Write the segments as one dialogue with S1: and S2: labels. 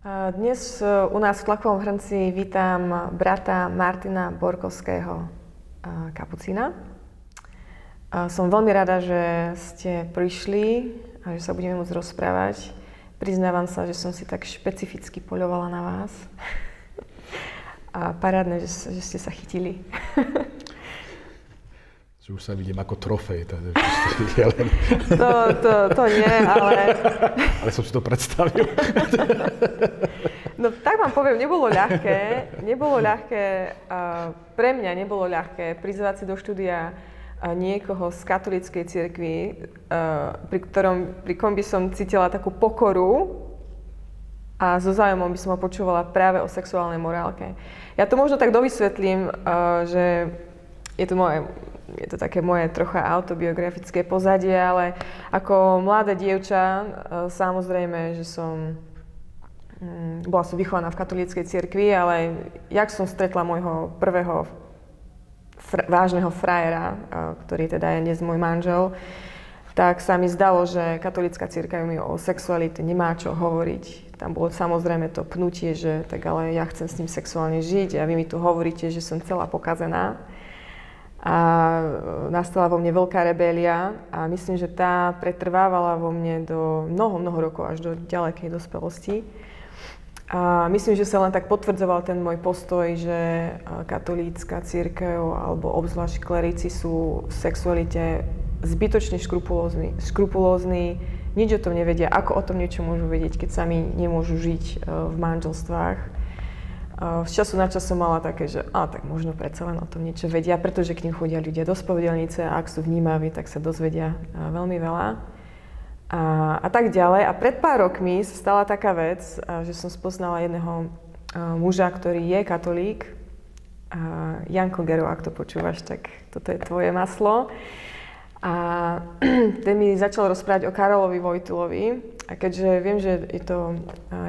S1: Dnes u nás v Tlakovom hrnci vítam brata Martina Borkovského Kapucína. Som veľmi rada, že ste prišli a že sa budeme môcť rozprávať. Priznávam sa, že som si tak špecificky poľovala na vás. A parádne, že, že ste sa chytili.
S2: že už sa vidím ako trofej. To,
S1: to, to, to nie, ale...
S2: Ale som si to predstavil.
S1: No tak vám poviem, nebolo ľahké, nebolo ľahké, uh, pre mňa nebolo ľahké prizvať si do štúdia niekoho z katolíckej cirkvi, pri, ktorom, pri kom by som cítila takú pokoru a so zájomom by som ho počúvala práve o sexuálnej morálke. Ja to možno tak dovysvetlím, že je to moje je to také moje trocha autobiografické pozadie, ale ako mladé dievča, e, samozrejme, že som mm, bola som vychovaná v katolíckej cirkvi, ale jak som stretla môjho prvého fr- vážneho frajera, e, ktorý teda je dnes môj manžel, tak sa mi zdalo, že katolícka církev mi o sexualite nemá čo hovoriť. Tam bolo samozrejme to pnutie, že tak ale ja chcem s ním sexuálne žiť a vy mi tu hovoríte, že som celá pokazená a nastala vo mne veľká rebélia a myslím, že tá pretrvávala vo mne do mnoho, mnoho rokov, až do ďalekej dospelosti. A myslím, že sa len tak potvrdzoval ten môj postoj, že katolícka církev alebo obzvlášť klerici sú v sexualite zbytočne škrupulózni, škrupulózni, nič o tom nevedia, ako o tom niečo môžu vedieť, keď sami nemôžu žiť e, v manželstvách z času na čas som mala také, že a tak možno predsa len o tom niečo vedia, pretože k ním chodia ľudia do spovedelnice a ak sú vnímaví, tak sa dozvedia veľmi veľa. A, a tak ďalej. A pred pár rokmi sa stala taká vec, že som spoznala jedného muža, ktorý je katolík. Janko Gero, ak to počúvaš, tak toto je tvoje maslo. A ten mi začal rozprávať o Karolovi Vojtulovi, a keďže viem, že je to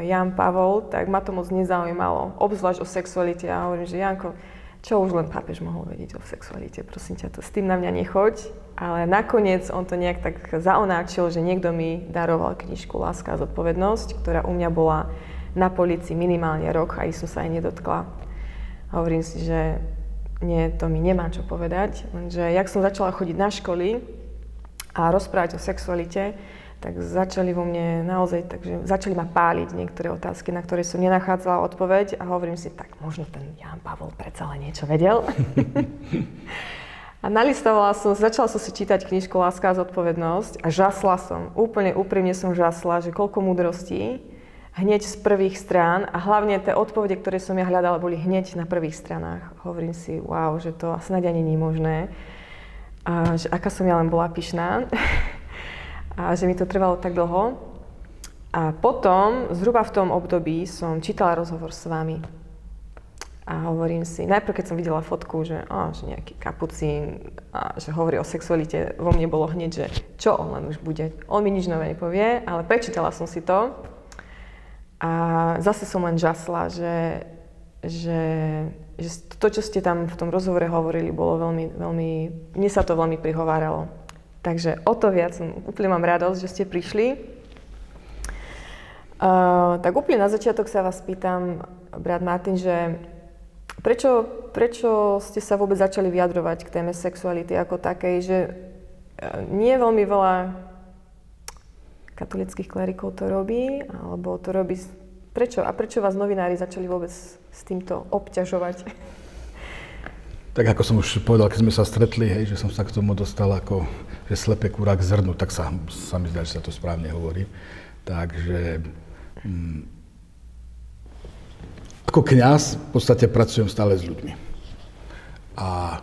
S1: Jan Pavol, tak ma to moc nezaujímalo, obzvlášť o sexualite. A hovorím, že Janko, čo už len pápež mohol vedieť o sexualite, prosím ťa, to s tým na mňa nechoď. Ale nakoniec on to nejak tak zaonáčil, že niekto mi daroval knižku Láska a zodpovednosť, ktorá u mňa bola na polici minimálne rok a som sa aj nedotkla. A hovorím si, že nie, to mi nemá čo povedať, lenže jak som začala chodiť na školy a rozprávať o sexualite, tak začali vo mne naozaj, takže začali ma páliť niektoré otázky, na ktoré som nenachádzala odpoveď a hovorím si, tak možno ten Jan Pavol predsa len niečo vedel. a nalistovala som, začala som si čítať knižku Láska a zodpovednosť a žasla som, úplne úprimne som žasla, že koľko múdrostí hneď z prvých strán a hlavne tie odpovede, ktoré som ja hľadala, boli hneď na prvých stranách. Hovorím si, wow, že to snáď ani nie možné. A že aká som ja len bola pyšná. a že mi to trvalo tak dlho. A potom, zhruba v tom období, som čítala rozhovor s vami. A hovorím si, najprv keď som videla fotku, že, á, že nejaký kapucín, a že hovorí o sexualite, vo mne bolo hneď, že čo on len už bude. On mi nič nové nepovie, ale prečítala som si to. A zase som len žasla, že, že, že to, čo ste tam v tom rozhovore hovorili, bolo veľmi, veľmi, mne sa to veľmi prihováralo. Takže o to viac úplne mám radosť, že ste prišli. Uh, tak úplne na začiatok sa vás pýtam, brat Martin, že prečo, prečo ste sa vôbec začali vyjadrovať k téme sexuality ako takej, že nie veľmi veľa katolických klerikov to robí, alebo to robí... Prečo? A prečo vás novinári začali vôbec s týmto obťažovať?
S2: Tak ako som už povedal, keď sme sa stretli, hej, že som sa k tomu dostal ako že slepe kurák zrnu, tak sa, sa mi zdá, že sa to správne hovorí. Takže hm, ako kňaz v podstate pracujem stále s ľuďmi. A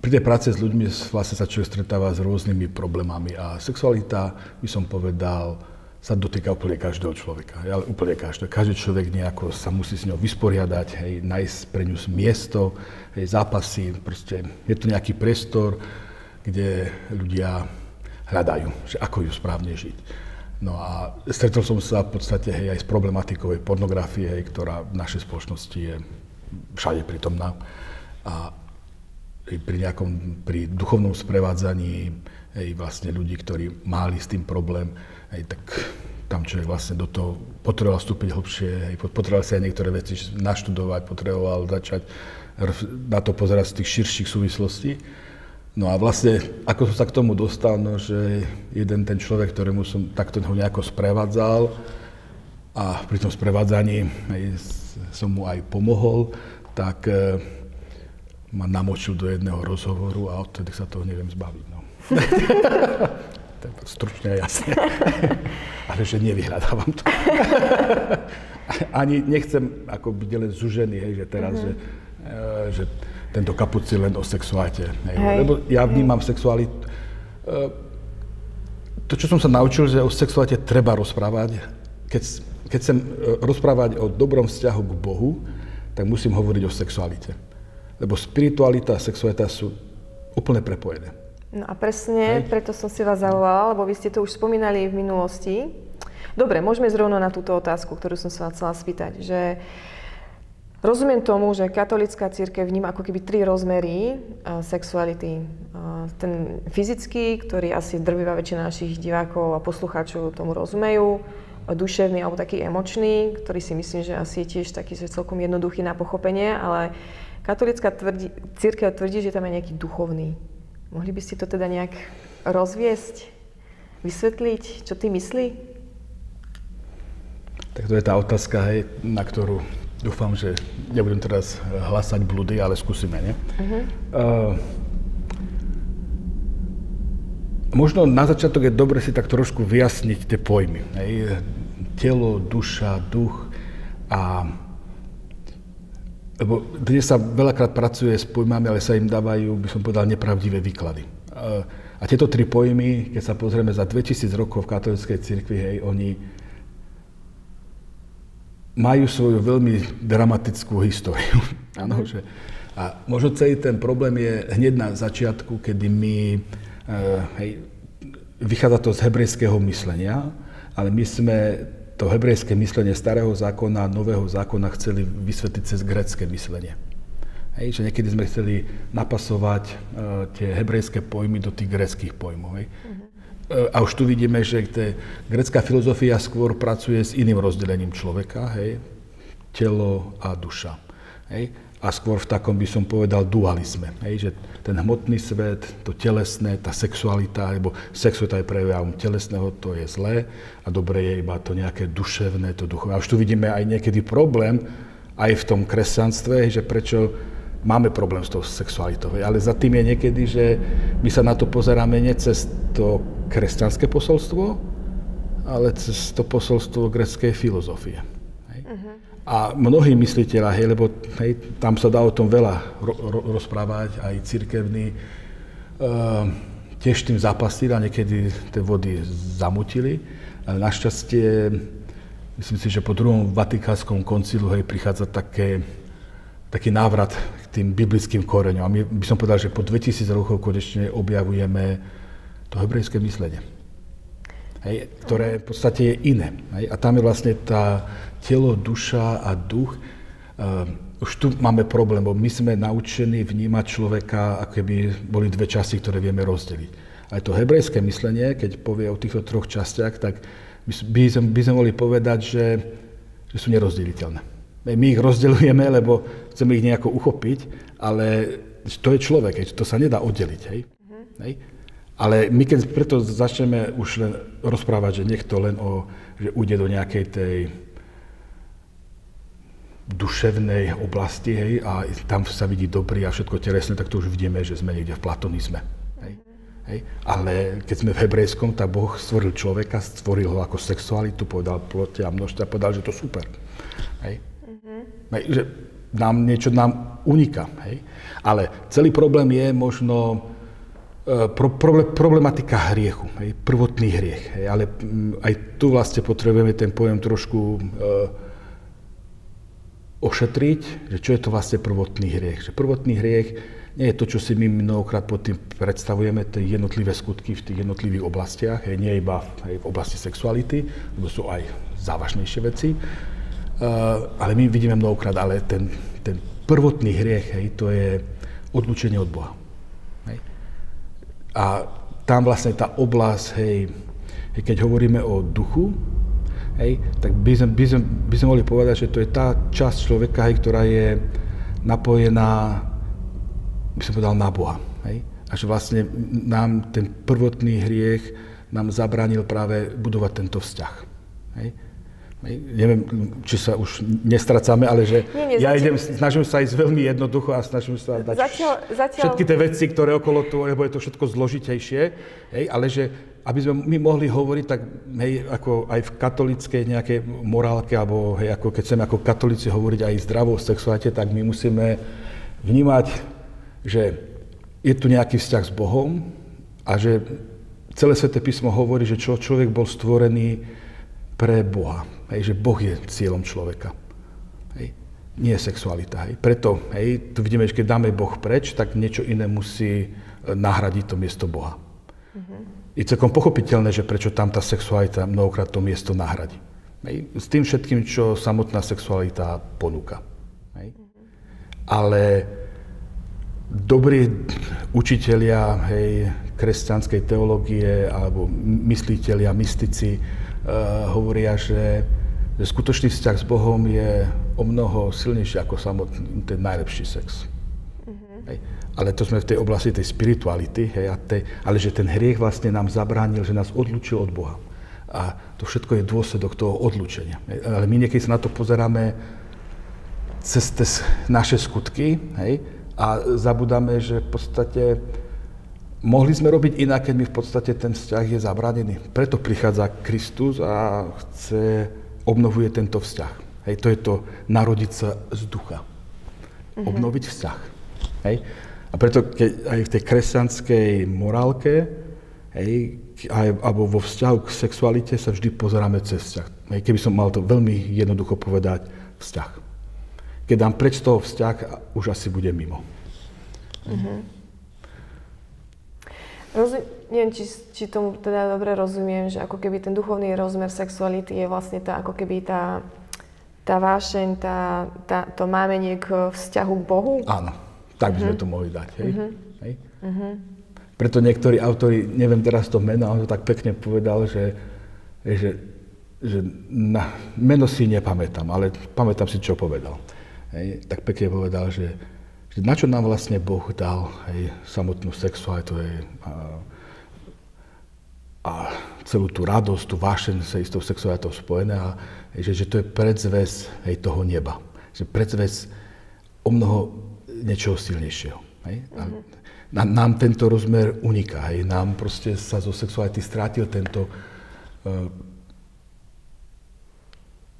S2: pri tej práce s ľuďmi vlastne sa človek stretáva s rôznymi problémami a sexualita, by som povedal, sa dotýka úplne každého človeka. Ale úplne každého. Každý človek nejako sa musí s ňou vysporiadať, hej, nájsť pre ňu miesto, hej, zápasy, proste je to nejaký priestor, kde ľudia hľadajú, že ako ju správne žiť. No a stretol som sa v podstate hej, aj s problematikou pornografie, hej, ktorá v našej spoločnosti je všade prítomná. A pri nejakom, pri duchovnom sprevádzaní hej, vlastne ľudí, ktorí mali s tým problém, hej, tak tam človek vlastne do toho potreboval vstúpiť hlbšie, hej, potreboval si aj niektoré veci naštudovať, potreboval začať na to pozerať z tých širších súvislostí. No a vlastne, ako som sa k tomu dostal, no, že jeden ten človek, ktorému som takto ho nejako sprevádzal a pri tom sprevádzaní hej, som mu aj pomohol, tak e, ma namočil do jedného rozhovoru a odtedy sa toho neviem zbaviť. No. stručne a jasne. Ale že nevyhľadávam to. Ani nechcem ako byť len zužený, hej, že teraz, uh-huh. že, uh, že tento kaput si len o sexualite. Hej. Hej. Lebo ja vnímam sexualitu... Uh, to, čo som sa naučil, že o sexualite treba rozprávať, keď, keď chcem e, rozprávať o dobrom vzťahu k Bohu, tak musím hovoriť o sexualite. Lebo spiritualita a sexualita sú úplne prepojené.
S1: No a presne, Hej. preto som si vás zavolala, lebo vy ste to už spomínali v minulosti. Dobre, môžeme zrovna na túto otázku, ktorú som sa vás chcela spýtať, že rozumiem tomu, že katolická církev vníma ako keby tri rozmery uh, sexuality. Uh, ten fyzický, ktorý asi drvivá väčšina našich divákov a poslucháčov tomu rozumejú, duševný alebo taký emočný, ktorý si myslím, že asi je tiež taký že celkom jednoduchý na pochopenie, ale katolická tvrdí, církev tvrdí, že tam je nejaký duchovný Mohli by ste to teda nejak rozviesť, vysvetliť, čo ty myslí?
S2: Tak to je tá otázka, hej, na ktorú dúfam, že nebudem teraz hlasať blúdy, ale skúsime, nie? Uh-huh. Uh, možno na začiatok je dobre si tak trošku vyjasniť tie pojmy. Hej. Telo, duša, duch a lebo dnes sa veľakrát pracuje s pojmami, ale sa im dávajú, by som povedal, nepravdivé výklady. A tieto tri pojmy, keď sa pozrieme za 2000 rokov v katolíckej cirkvi, hej, oni majú svoju veľmi dramatickú históriu. ano, že, a možno celý ten problém je hneď na začiatku, kedy my, e, hej, vychádza to z hebrejského myslenia, ale my sme to hebrejské myslenie starého zákona a nového zákona chceli vysvetliť cez grecké myslenie. Hej, že niekedy sme chceli napasovať uh, tie hebrejské pojmy do tých greckých pojmov. Hej. Uh-huh. a už tu vidíme, že grecká filozofia skôr pracuje s iným rozdelením človeka, hej, telo a duša. Hej a skôr v takom by som povedal dualizme. Hej, že ten hmotný svet, to telesné, tá sexualita, alebo sexualita je prejavom telesného, to je zlé a dobre je iba to nejaké duševné, to duchovné. A už tu vidíme aj niekedy problém, aj v tom kresťanstve, že prečo máme problém s tou sexualitou. Ale za tým je niekedy, že my sa na to pozeráme nie cez to kresťanské posolstvo, ale cez to posolstvo greckej filozofie. A mnohí mysliteľa, hej, lebo hej, tam sa dá o tom veľa ro- ro- rozprávať, aj cirkevní, e, tiež tým zapasili a niekedy tie vody zamutili. Ale našťastie, myslím si, že po druhom vatikánskom koncilu hej, prichádza také, taký návrat k tým biblickým koreňom. A my by som povedal, že po 2000 rokov konečne objavujeme to hebrejské myslenie hej, ktoré v podstate je iné. Hej, a tam je vlastne tá telo, duša a duch. Uh, už tu máme problém, bo my sme naučení vnímať človeka, ako keby boli dve časti, ktoré vieme rozdeliť. Aj to hebrejské myslenie, keď povie o týchto troch častiach, tak by sme, by sme mohli povedať, že, že sú nerozdeliteľné. My ich rozdeľujeme, lebo chceme ich nejako uchopiť, ale to je človek, to sa nedá oddeliť. Hej? Mm-hmm. Hej? Ale my keď preto začneme už len rozprávať, že nech to len o, že ujde do nejakej tej duševnej oblasti, hej, a tam sa vidí dobrý a všetko telesné, tak to už vidíme, že sme niekde v platonizme. Hej. Hej. Ale keď sme v hebrejskom, tak Boh stvoril človeka, stvoril ho ako sexualitu, povedal plote a množstvo a povedal, že to super. Hej. Mm-hmm. Hej, že nám niečo nám uniká. Hej. Ale celý problém je možno problematika hriechu, prvotný hriech. Ale mm, aj tu vlastne potrebujeme ten pojem trošku e, ošetriť, že čo je to vlastne prvotný hriech. Že prvotný hriech nie je to, čo si my mnohokrát pod tým predstavujeme, tie jednotlivé skutky v tých jednotlivých oblastiach, hej, nie iba hej, v oblasti sexuality, lebo sú aj závažnejšie veci, uh, ale my vidíme mnohokrát, ale ten, ten prvotný hriech, to je odlučenie od Boha. A tam vlastne tá oblasť, hej, keď hovoríme o duchu, hej, tak by sme, by, sme, by sme mohli povedať, že to je tá časť človeka, hej, ktorá je napojená, by som povedal, na Boha. Hej? A že vlastne nám ten prvotný hriech nám zabránil práve budovať tento vzťah. Hej? Neviem, či sa už nestracame, ale že nie, nie, ja idem, snažím sa ísť veľmi jednoducho a snažím sa dať zatiaľ, zatiaľ... všetky tie veci, ktoré okolo toho, lebo je to všetko zložitejšie, hej, ale že aby sme my mohli hovoriť tak, hej, ako aj v katolíckej nejakej morálke, alebo hej, ako keď chceme ako katolíci hovoriť aj zdravo o sexualite, tak my musíme vnímať, že je tu nejaký vzťah s Bohom a že celé Sveté písmo hovorí, že čo, človek bol stvorený pre Boha. Hej, že Boh je cieľom človeka. Hej. Nie je sexualita. Hej. Preto hej, tu vidíme, že keď dáme Boh preč, tak niečo iné musí e, nahradiť to miesto Boha. Mm-hmm. Je celkom pochopiteľné, že prečo tam tá sexualita mnohokrát to miesto nahradí. Hej. S tým všetkým, čo samotná sexualita ponúka. Hej. Mm-hmm. Ale dobrí učitelia hej, kresťanskej teológie alebo mysliteľia, mystici uh, hovoria, že že skutočný vzťah s Bohom je o mnoho silnejší ako samotný ten najlepší sex. Mm-hmm. Hej. Ale to sme v tej oblasti tej spirituality, hej, a tej, ale že ten hriech vlastne nám zabránil, že nás odlúčil od Boha. A to všetko je dôsledok toho odlúčenia. Hej. Ale my niekedy sa na to pozeráme cez te naše skutky hej, a zabudáme, že v podstate mohli sme robiť inak, keď mi v podstate ten vzťah je zabranený. Preto prichádza Kristus a chce obnovuje tento vzťah. Hej, to je to narodiť sa z ducha. Mm-hmm. Obnoviť vzťah. Hej? A preto keď aj v tej kresťanskej morálke, hej, aj, alebo vo vzťahu k sexualite sa vždy pozeráme cez vzťah. Hej, keby som mal to veľmi jednoducho povedať, vzťah. Keď dám preč toho vzťah, už asi bude mimo. Mm-hmm.
S1: Rozum, neviem, či, či tomu teda dobre rozumiem, že ako keby ten duchovný rozmer sexuality je vlastne tá, ako keby tá, tá vášeň, tá, tá, to mámenie k vzťahu k Bohu?
S2: Áno, tak by sme uh-huh. to mohli dať. Hej? Uh-huh. Hej? Uh-huh. Preto niektorí autori, neviem teraz to meno, on to tak pekne povedal, že, že, že na, meno si nepamätám, ale pamätám si, čo povedal. Hej? Tak pekne povedal, že že na čo nám vlastne Boh dal hej, samotnú sexualitu hej, a, a celú tú radosť, tú vášeň sa s tou sexualitou spojené a že, že to je predzves hej, toho neba. Že predzves o mnoho niečoho silnejšieho. Hej. A nám, nám tento rozmer uniká. Hej. Nám proste sa zo sexuality strátil tento, uh,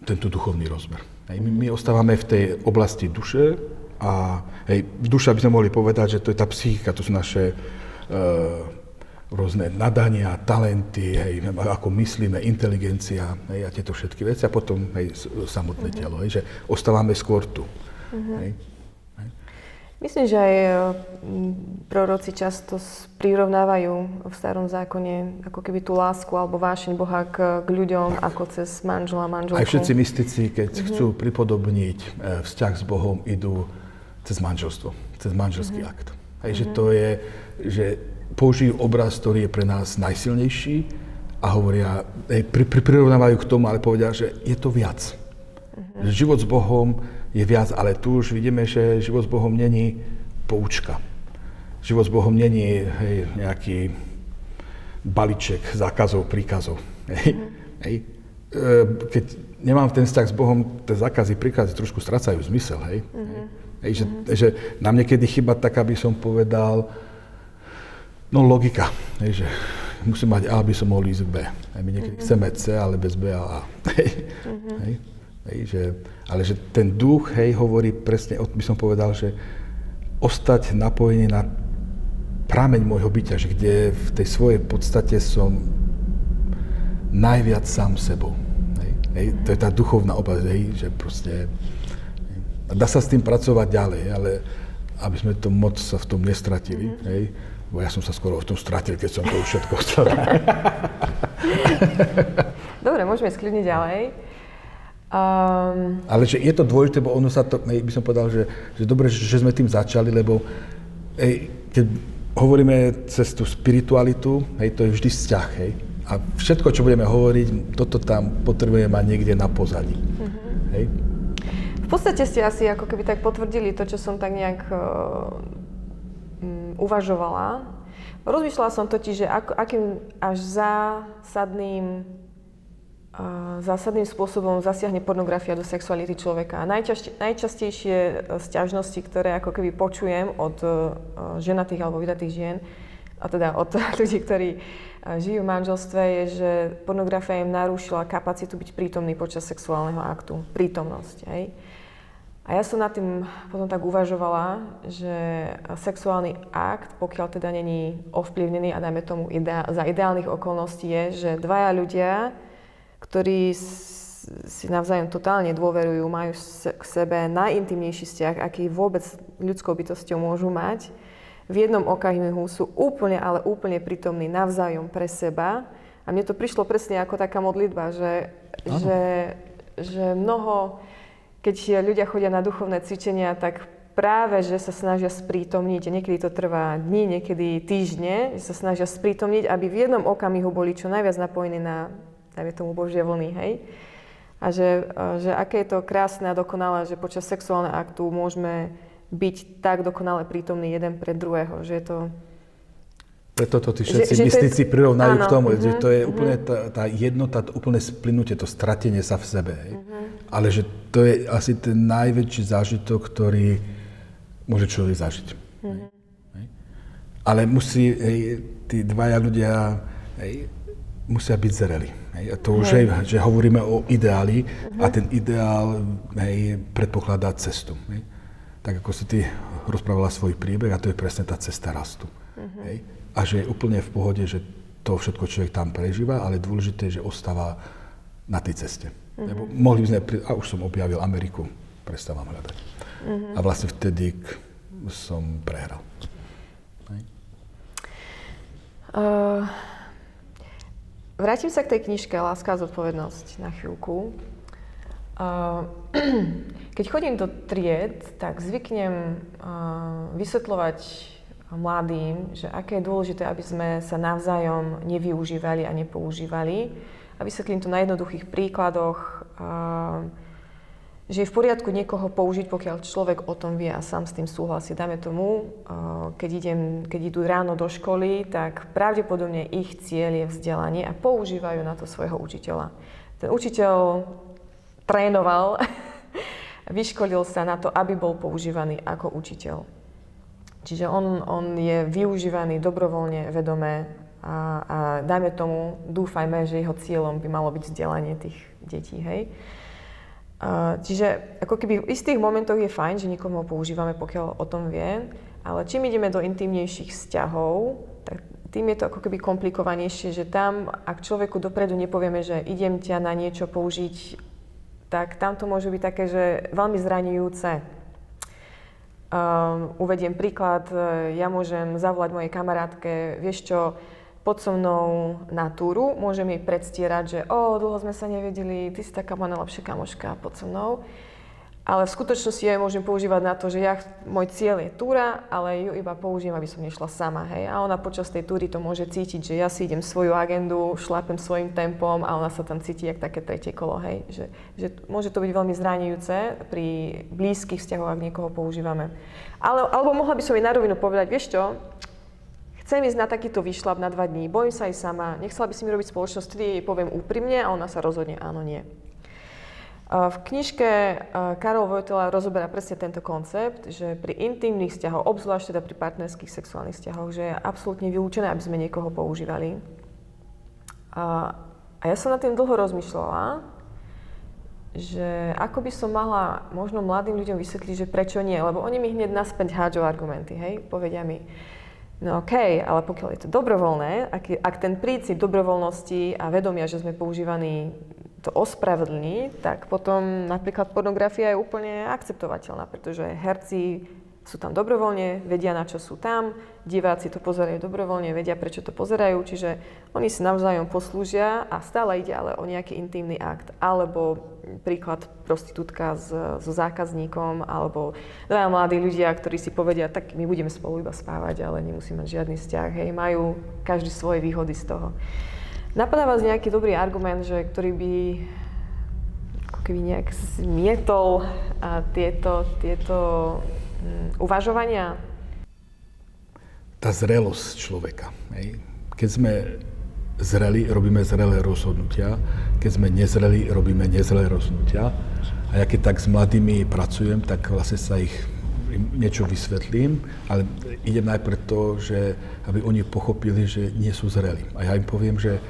S2: tento duchovný rozmer. Hej. My, my ostávame v tej oblasti duše, a hej, duša by sme mohli povedať, že to je tá psychika, to sú naše uh, rôzne nadania, talenty, hej, ako myslíme, inteligencia hej, a tieto všetky veci a potom hej, samotné uh-huh. telo, hej, že ostávame skôr tu. Uh-huh. Hej.
S1: Myslím, že aj proroci často prirovnávajú v starom zákone ako keby tú lásku alebo vášeň Boha k, k ľuďom ako cez manžela, manželku.
S2: Aj všetci mystici, keď uh-huh. chcú pripodobniť e, vzťah s Bohom, idú cez manželstvo, cez manželský mm-hmm. akt. Hej, mm-hmm. že to je, že použijú obraz, ktorý je pre nás najsilnejší a hovoria, hej, pri, pri, prirovnávajú k tomu, ale povedia, že je to viac. Že život s Bohom je viac, ale tu už vidíme, že život s Bohom není poučka. Život s Bohom není hej, nejaký balíček zákazov, príkazov. Hej, mm-hmm. hej. E, keď nemám ten vzťah s Bohom, tie zákazy, príkazy trošku strácajú zmysel. Hej. Mm-hmm. Hej, že, mm-hmm. že nám niekedy chyba taká, by som povedal, no logika. Hej, že musím mať A, aby som mohol ísť k B. Hej, my niekedy mm-hmm. chceme C, ale bez B a A. Hej, mm-hmm. hej, hej, že, ale že ten duch, hej, hovorí presne, by som povedal, že ostať napojený na prameň môjho bytia, že kde v tej svojej podstate som najviac sám sebou. Hej, hej, to je tá duchovná oblasť, hej, že proste a dá sa s tým pracovať ďalej, ale aby sme to moc sa v tom nestratili, mm-hmm. hej, bo ja som sa skoro v tom stratil, keď som to už všetko chcel.
S1: Dobre, môžeme skľudniť ďalej. Um...
S2: Ale že je to dôležité, bo ono sa to, by som povedal, že, že dobre, že, sme tým začali, lebo hej, keď hovoríme cez tú spiritualitu, hej, to je vždy vzťah, hej. A všetko, čo budeme hovoriť, toto tam potrebujeme mať niekde na pozadí. Mm-hmm. Hej?
S1: V podstate ste asi ako keby tak potvrdili to, čo som tak nejak um, uvažovala. Rozmýšľala som totiž, že ako, akým až zásadným zásadným spôsobom zasiahne pornografia do sexuality človeka. A najčasť, najčastejšie e, sťažnosti, ktoré ako keby počujem od uh, ženatých alebo vydatých žien, a teda od ľudí, ktorí žijú v manželstve, je, že pornografia im narúšila kapacitu byť prítomný počas sexuálneho aktu. Prítomnosť. Hej? A ja som nad tým potom tak uvažovala, že sexuálny akt, pokiaľ teda není ovplyvnený a dajme tomu ideál, za ideálnych okolností je, že dvaja ľudia ktorí si navzájom totálne dôverujú, majú k sebe najintimnejší vzťah, aký vôbec ľudskou bytosťou môžu mať. V jednom okamihu sú úplne, ale úplne prítomní navzájom pre seba. A mne to prišlo presne ako taká modlitba, že, že, že mnoho, keď ľudia chodia na duchovné cvičenia, tak práve, že sa snažia sprítomniť, niekedy to trvá dní, niekedy týždne, že sa snažia sprítomniť, aby v jednom okamihu boli čo najviac napojení na dajme tomu Božie vlny, hej. A že, že aké je to krásne a dokonalé, že počas sexuálneho aktu môžeme byť tak dokonale prítomní jeden pre druhého, že je to...
S2: Preto to tí všetci že, mystici prirovnajú k tomu, uh-huh, že to je uh-huh. úplne tá, tá jednota, to úplne splynutie, to stratenie sa v sebe. Hej. Uh-huh. Ale že to je asi ten najväčší zážitok, ktorý môže človek zažiť. Uh-huh. Hej. Ale musí, hej, tí dvaja ľudia hej, musia byť zreli. Hej. A to už je, že hovoríme o ideáli uh-huh. a ten ideál hej, predpokladá cestu. Hej. Tak ako si ty rozprávala svoj príbeh a to je presne tá cesta rastu. Uh-huh. Hej. A že je úplne v pohode, že to všetko človek tam prežíva, ale dôležité je, že ostáva na tej ceste. Uh-huh. Lebo mohli by sme, a už som objavil Ameriku, prestávam hľadať. Uh-huh. A vlastne vtedy som prehral.
S1: Uh... Vrátim sa k tej knižke Láska a zodpovednosť na chvíľku. Keď chodím do tried, tak zvyknem vysvetľovať mladým, že aké je dôležité, aby sme sa navzájom nevyužívali a nepoužívali. A vysvetlím to na jednoduchých príkladoch že je v poriadku niekoho použiť, pokiaľ človek o tom vie a sám s tým súhlasí. Dáme tomu, keď, idem, keď idú ráno do školy, tak pravdepodobne ich cieľ je vzdelanie a používajú na to svojho učiteľa. Ten učiteľ trénoval, vyškolil sa na to, aby bol používaný ako učiteľ. Čiže on, on je využívaný dobrovoľne, vedomé a, a dajme tomu, dúfajme, že jeho cieľom by malo byť vzdelanie tých detí, hej. Čiže ako keby v istých momentoch je fajn, že nikomu ho používame, pokiaľ o tom vie, ale čím ideme do intimnejších vzťahov, tak tým je to ako keby komplikovanejšie, že tam, ak človeku dopredu nepovieme, že idem ťa na niečo použiť, tak tam to môže byť také, že veľmi zraňujúce. Um, uvediem príklad, ja môžem zavolať mojej kamarátke, vieš čo, pod so mnou na túru, môžem jej predstierať, že o, dlho sme sa nevedeli, ty si taká moja najlepšia kamoška pod so mnou. Ale v skutočnosti ja môžem používať na to, že ja, môj cieľ je túra, ale ju iba použijem, aby som nešla sama. Hej. A ona počas tej túry to môže cítiť, že ja si idem svoju agendu, šlapem svojim tempom a ona sa tam cíti jak také tretie kolo. Hej. Že, že môže to byť veľmi zranujúce pri blízkych vzťahoch, ak niekoho používame. Ale, alebo mohla by som jej na rovinu povedať, vieš čo, chcem ísť na takýto výšlap na dva dní, bojím sa aj sama, nechcela by si mi robiť spoločnosť, vtedy jej poviem úprimne a ona sa rozhodne áno, nie. V knižke Karol Vojtela rozoberá presne tento koncept, že pri intimných vzťahoch, obzvlášť teda pri partnerských sexuálnych vzťahoch, že je absolútne vylúčené, aby sme niekoho používali. A, ja som na tým dlho rozmýšľala, že ako by som mala možno mladým ľuďom vysvetliť, že prečo nie, lebo oni mi hneď naspäť hádžu argumenty, hej, povedia mi, No OK, ale pokiaľ je to dobrovoľné, ak, ak ten princíp dobrovoľnosti a vedomia, že sme používaní, to ospravedlní, tak potom napríklad pornografia je úplne akceptovateľná, pretože herci sú tam dobrovoľne, vedia na čo sú tam, diváci to pozerajú dobrovoľne, vedia prečo to pozerajú, čiže oni si navzájom poslúžia a stále ide ale o nejaký intimný akt. Alebo príklad prostitútka so zákazníkom, alebo dvaja mladí ľudia, ktorí si povedia, tak my budeme spolu iba spávať, ale nemusíme mať žiadny vzťah. Hej, majú každý svoje výhody z toho. Napadá vás nejaký dobrý argument, že, ktorý by ako keby nejak zmietol a tieto, tieto um, uvažovania?
S2: Tá zrelosť človeka. Hej. Keď sme zreli, robíme zrelé rozhodnutia. Keď sme nezreli, robíme nezrelé rozhodnutia. A ja keď tak s mladými pracujem, tak vlastne sa ich niečo vysvetlím, ale idem najprv to, že aby oni pochopili, že nie sú zreli. A ja im poviem, že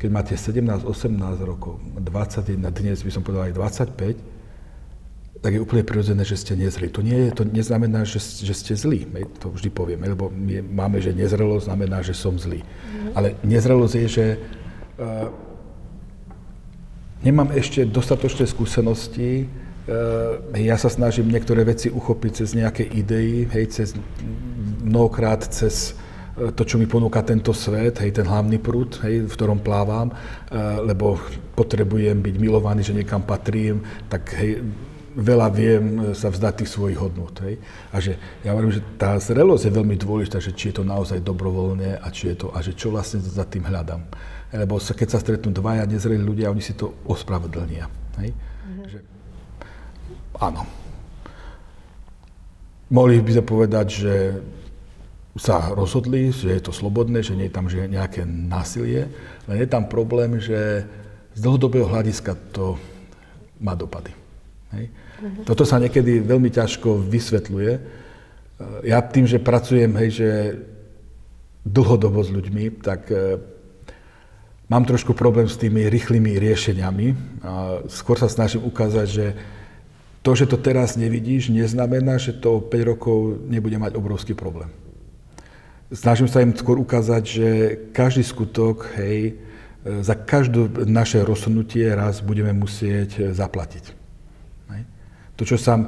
S2: keď máte 17, 18 rokov, 21, dnes by som povedal aj 25, tak je úplne prirodzené, že ste nezreli. To, nie, to neznamená, že, že ste zlí. My to vždy povieme, lebo my máme, že nezrelosť znamená, že som zlý. Mm. Ale nezrelosť je, že uh, nemám ešte dostatočné skúsenosti, uh, ja sa snažím niektoré veci uchopiť cez nejaké idei, hej, cez mnohokrát cez to, čo mi ponúka tento svet, hej, ten hlavný prúd, hej, v ktorom plávam, uh, lebo potrebujem byť milovaný, že niekam patrím, tak hej, veľa viem sa vzdať tých svojich hodnot. Hej. A že ja hovorím, že tá zrelosť je veľmi dôležitá, že či je to naozaj dobrovoľné a či je to, a že čo vlastne za tým hľadám. Lebo sa, keď sa stretnú dvaja nezrelí ľudia, oni si to ospravedlnia. Hej. Mm-hmm. Že, áno. Mohli by sme povedať, že sa rozhodli, že je to slobodné, že nie je tam že nejaké násilie, len je tam problém, že z dlhodobého hľadiska to má dopady. Hej. Uh-huh. Toto sa niekedy veľmi ťažko vysvetľuje. Ja tým, že pracujem, hej, že dlhodobo s ľuďmi, tak e, mám trošku problém s tými rýchlymi riešeniami. A skôr sa snažím ukázať, že to, že to teraz nevidíš, neznamená, že to 5 rokov nebude mať obrovský problém. Snažím sa im skôr ukázať, že každý skutok, hej, e, za každé naše rozhodnutie raz budeme musieť e, zaplatiť. To, čo sa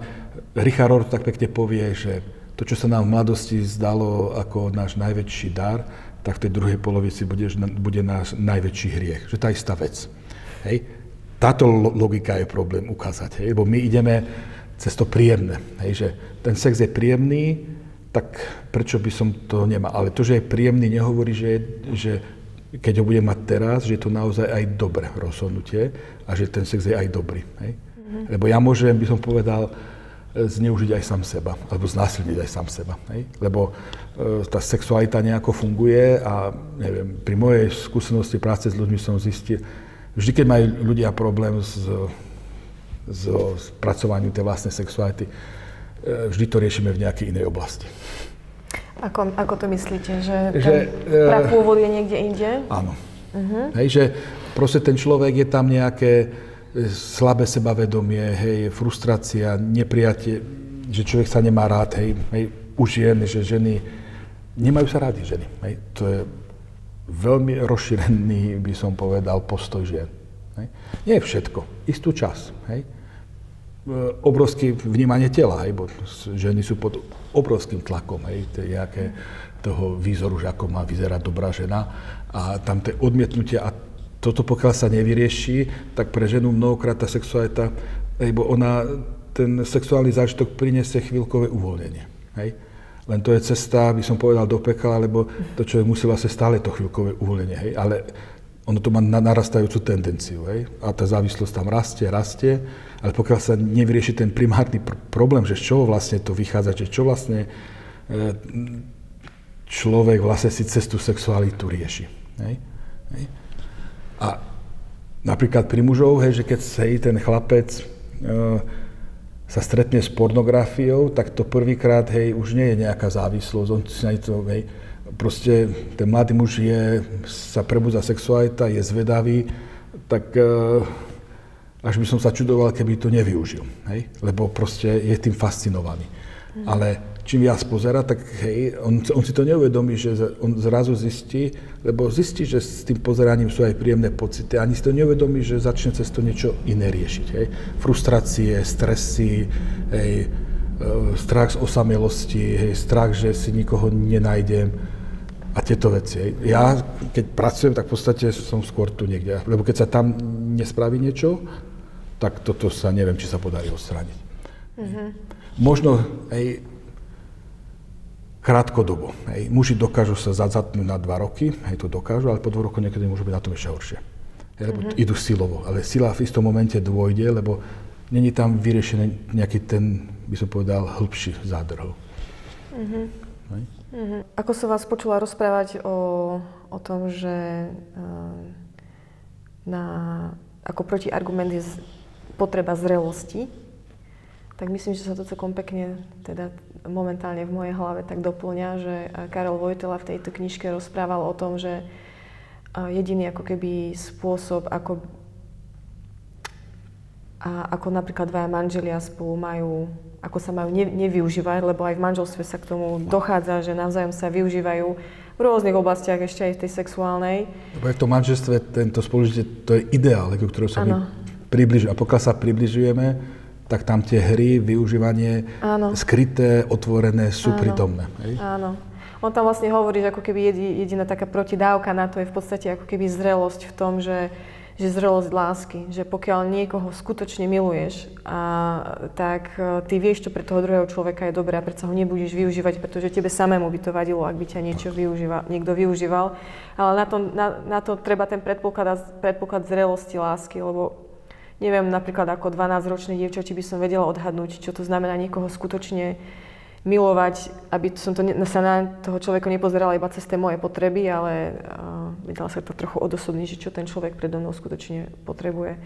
S2: Richard Rohr tak pekne povie, že to, čo sa nám v mladosti zdalo ako náš najväčší dar, tak v tej druhej polovici bude, bude náš najväčší hriech. Že tá istá vec. Hej? Táto logika je problém ukázať. Hej? Lebo my ideme cez to príjemné. Hej? Že ten sex je príjemný, tak prečo by som to nemal? Ale to, že je príjemný, nehovorí, že, že keď ho budem mať teraz, že je to naozaj aj dobré rozhodnutie a že ten sex je aj dobrý. Hej? Mm-hmm. Lebo ja môžem, by som povedal, e, zneužiť aj sám seba, alebo znásilniť aj sám seba. Hej? Lebo e, tá sexualita nejako funguje a neviem, pri mojej skúsenosti práce s ľuďmi som zistil, vždy keď majú ľudia problém s, s spracovaním tej vlastnej sexuality, vždy to riešime v nejakej inej oblasti.
S1: Ako, ako to myslíte, že, že ten pôvod je niekde inde?
S2: Áno. Uh-huh. Hej, že proste ten človek je tam nejaké, slabé sebavedomie, hej, frustrácia, neprijatie, že človek sa nemá rád, hej, hej, u žien, že ženy nemajú sa rádi ženy. Hej. To je veľmi rozšírený, by som povedal, postoj žien. Hej. Nie je všetko, istú čas. Hej. E, obrovské vnímanie tela, hej, bo ženy sú pod obrovským tlakom, hej, nejaké toho výzoru, že ako má vyzerať dobrá žena a tam tie odmietnutie a toto pokiaľ sa nevyrieši, tak pre ženu mnohokrát tá sexualita, lebo ona, ten sexuálny zážitok priniesie chvíľkové uvoľnenie. Hej? Len to je cesta, by som povedal, do pekla, lebo to človek musí vlastne stále to chvíľkové uvoľnenie. Hej? Ale ono to má narastajúcu tendenciu. Hej? A tá závislosť tam rastie, rastie, ale pokiaľ sa nevyrieši ten primárny pr- problém, že z čoho vlastne to vychádza, že čo vlastne e, človek vlastne si cestu sexualitu rieši. Hej? Hej? A napríklad pri mužov, hej, že keď hej, ten chlapec e, sa stretne s pornografiou, tak to prvýkrát, hej, už nie je nejaká závislosť, on si na to, hej, proste ten mladý muž je, sa prebudza sexualita, je zvedavý, tak e, až by som sa čudoval, keby to nevyužil, hej, lebo proste je tým fascinovaný. Mm. Ale čím viac pozera, tak hej, on, on si to neuvedomí, že on zrazu zistí, lebo zistí, že s tým pozeraním sú aj príjemné pocity. Ani si to neuvedomí, že začne cez to niečo iné riešiť. Hej. Frustrácie, stresy, hej, e, strach z osamelosti, hej, strach, že si nikoho nenájdem a tieto veci. Ja, keď pracujem, tak v podstate som skôr tu niekde. Lebo keď sa tam nespraví niečo, tak toto sa neviem, či sa podarí odstrániť. Mm-hmm. Možno, hej, krátkodobo. Hej. Muži dokážu sa zadzatnúť na dva roky, hej, to dokážu, ale po dvoch rokoch niekedy môžu byť na tom ešte horšie. Hej, lebo mm-hmm. idú silovo, ale sila v istom momente dôjde, lebo není tam vyriešený nejaký ten, by som povedal, hĺbší zádrhol. Mm-hmm.
S1: Mm-hmm. Ako som vás počula rozprávať o, o tom, že uh, na, ako protiargument je potreba zrelosti, tak myslím, že sa to celkom pekne teda momentálne v mojej hlave tak doplňa, že Karol Vojtela v tejto knižke rozprával o tom, že jediný ako keby spôsob, ako, a ako napríklad dvaja manželia spolu majú, ako sa majú ne, nevyužívať, lebo aj v manželstve sa k tomu dochádza, že navzájom sa využívajú v rôznych oblastiach, ešte aj v tej sexuálnej.
S2: Lebo aj v tom manželstve tento spolužitie, to je ideál, ktorému sa my približujeme. A pokiaľ sa približujeme, tak tam tie hry, využívanie Áno. skryté, otvorené sú Áno. prítomné. Hej?
S1: Áno. On tam vlastne hovorí, že ako keby jediná taká protidávka na to je v podstate ako keby zrelosť v tom, že, že zrelosť lásky. Že pokiaľ niekoho skutočne miluješ, a, tak e, ty vieš, čo pre toho druhého človeka je dobré a predsa ho nebudeš využívať, pretože tebe samému by to vadilo, ak by ťa niečo využíva, niekto využíval. Ale na to, na, na to treba ten predpoklad, predpoklad zrelosti lásky, lebo neviem napríklad ako 12-ročné dievča, či by som vedela odhadnúť, čo to znamená niekoho skutočne milovať, aby som to, sa na toho človeka nepozerala iba cez tie moje potreby, ale uh, vedela sa to trochu odosobniť, že čo ten človek predo mnou skutočne potrebuje.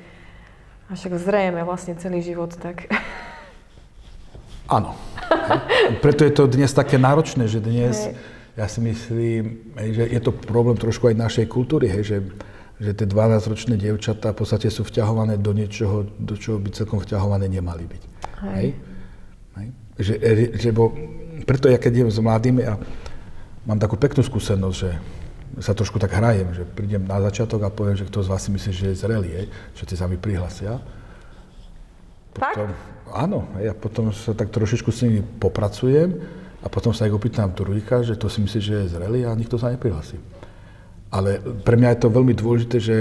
S1: A však zrejme vlastne celý život, tak...
S2: Áno. Preto je to dnes také náročné, že dnes, hej. ja si myslím, že je to problém trošku aj našej kultúry, hej, že že tie 12-ročné dievčatá v podstate sú vťahované do niečoho, do čoho by celkom vťahované nemali byť. Hej. Hej? Hej? Že, že bo, preto ja keď idem s mladými a mám takú peknú skúsenosť, že sa trošku tak hrajem, že prídem na začiatok a poviem, že kto z vás si myslí, že je zrelý, hej? všetci sa mi prihlasia.
S1: Potom,
S2: Áno, ja potom sa tak trošičku s nimi popracujem a potom sa ich opýtam druhýka, že to si myslí, že je zrelý a nikto sa neprihlasí. Ale pre mňa je to veľmi dôležité, že,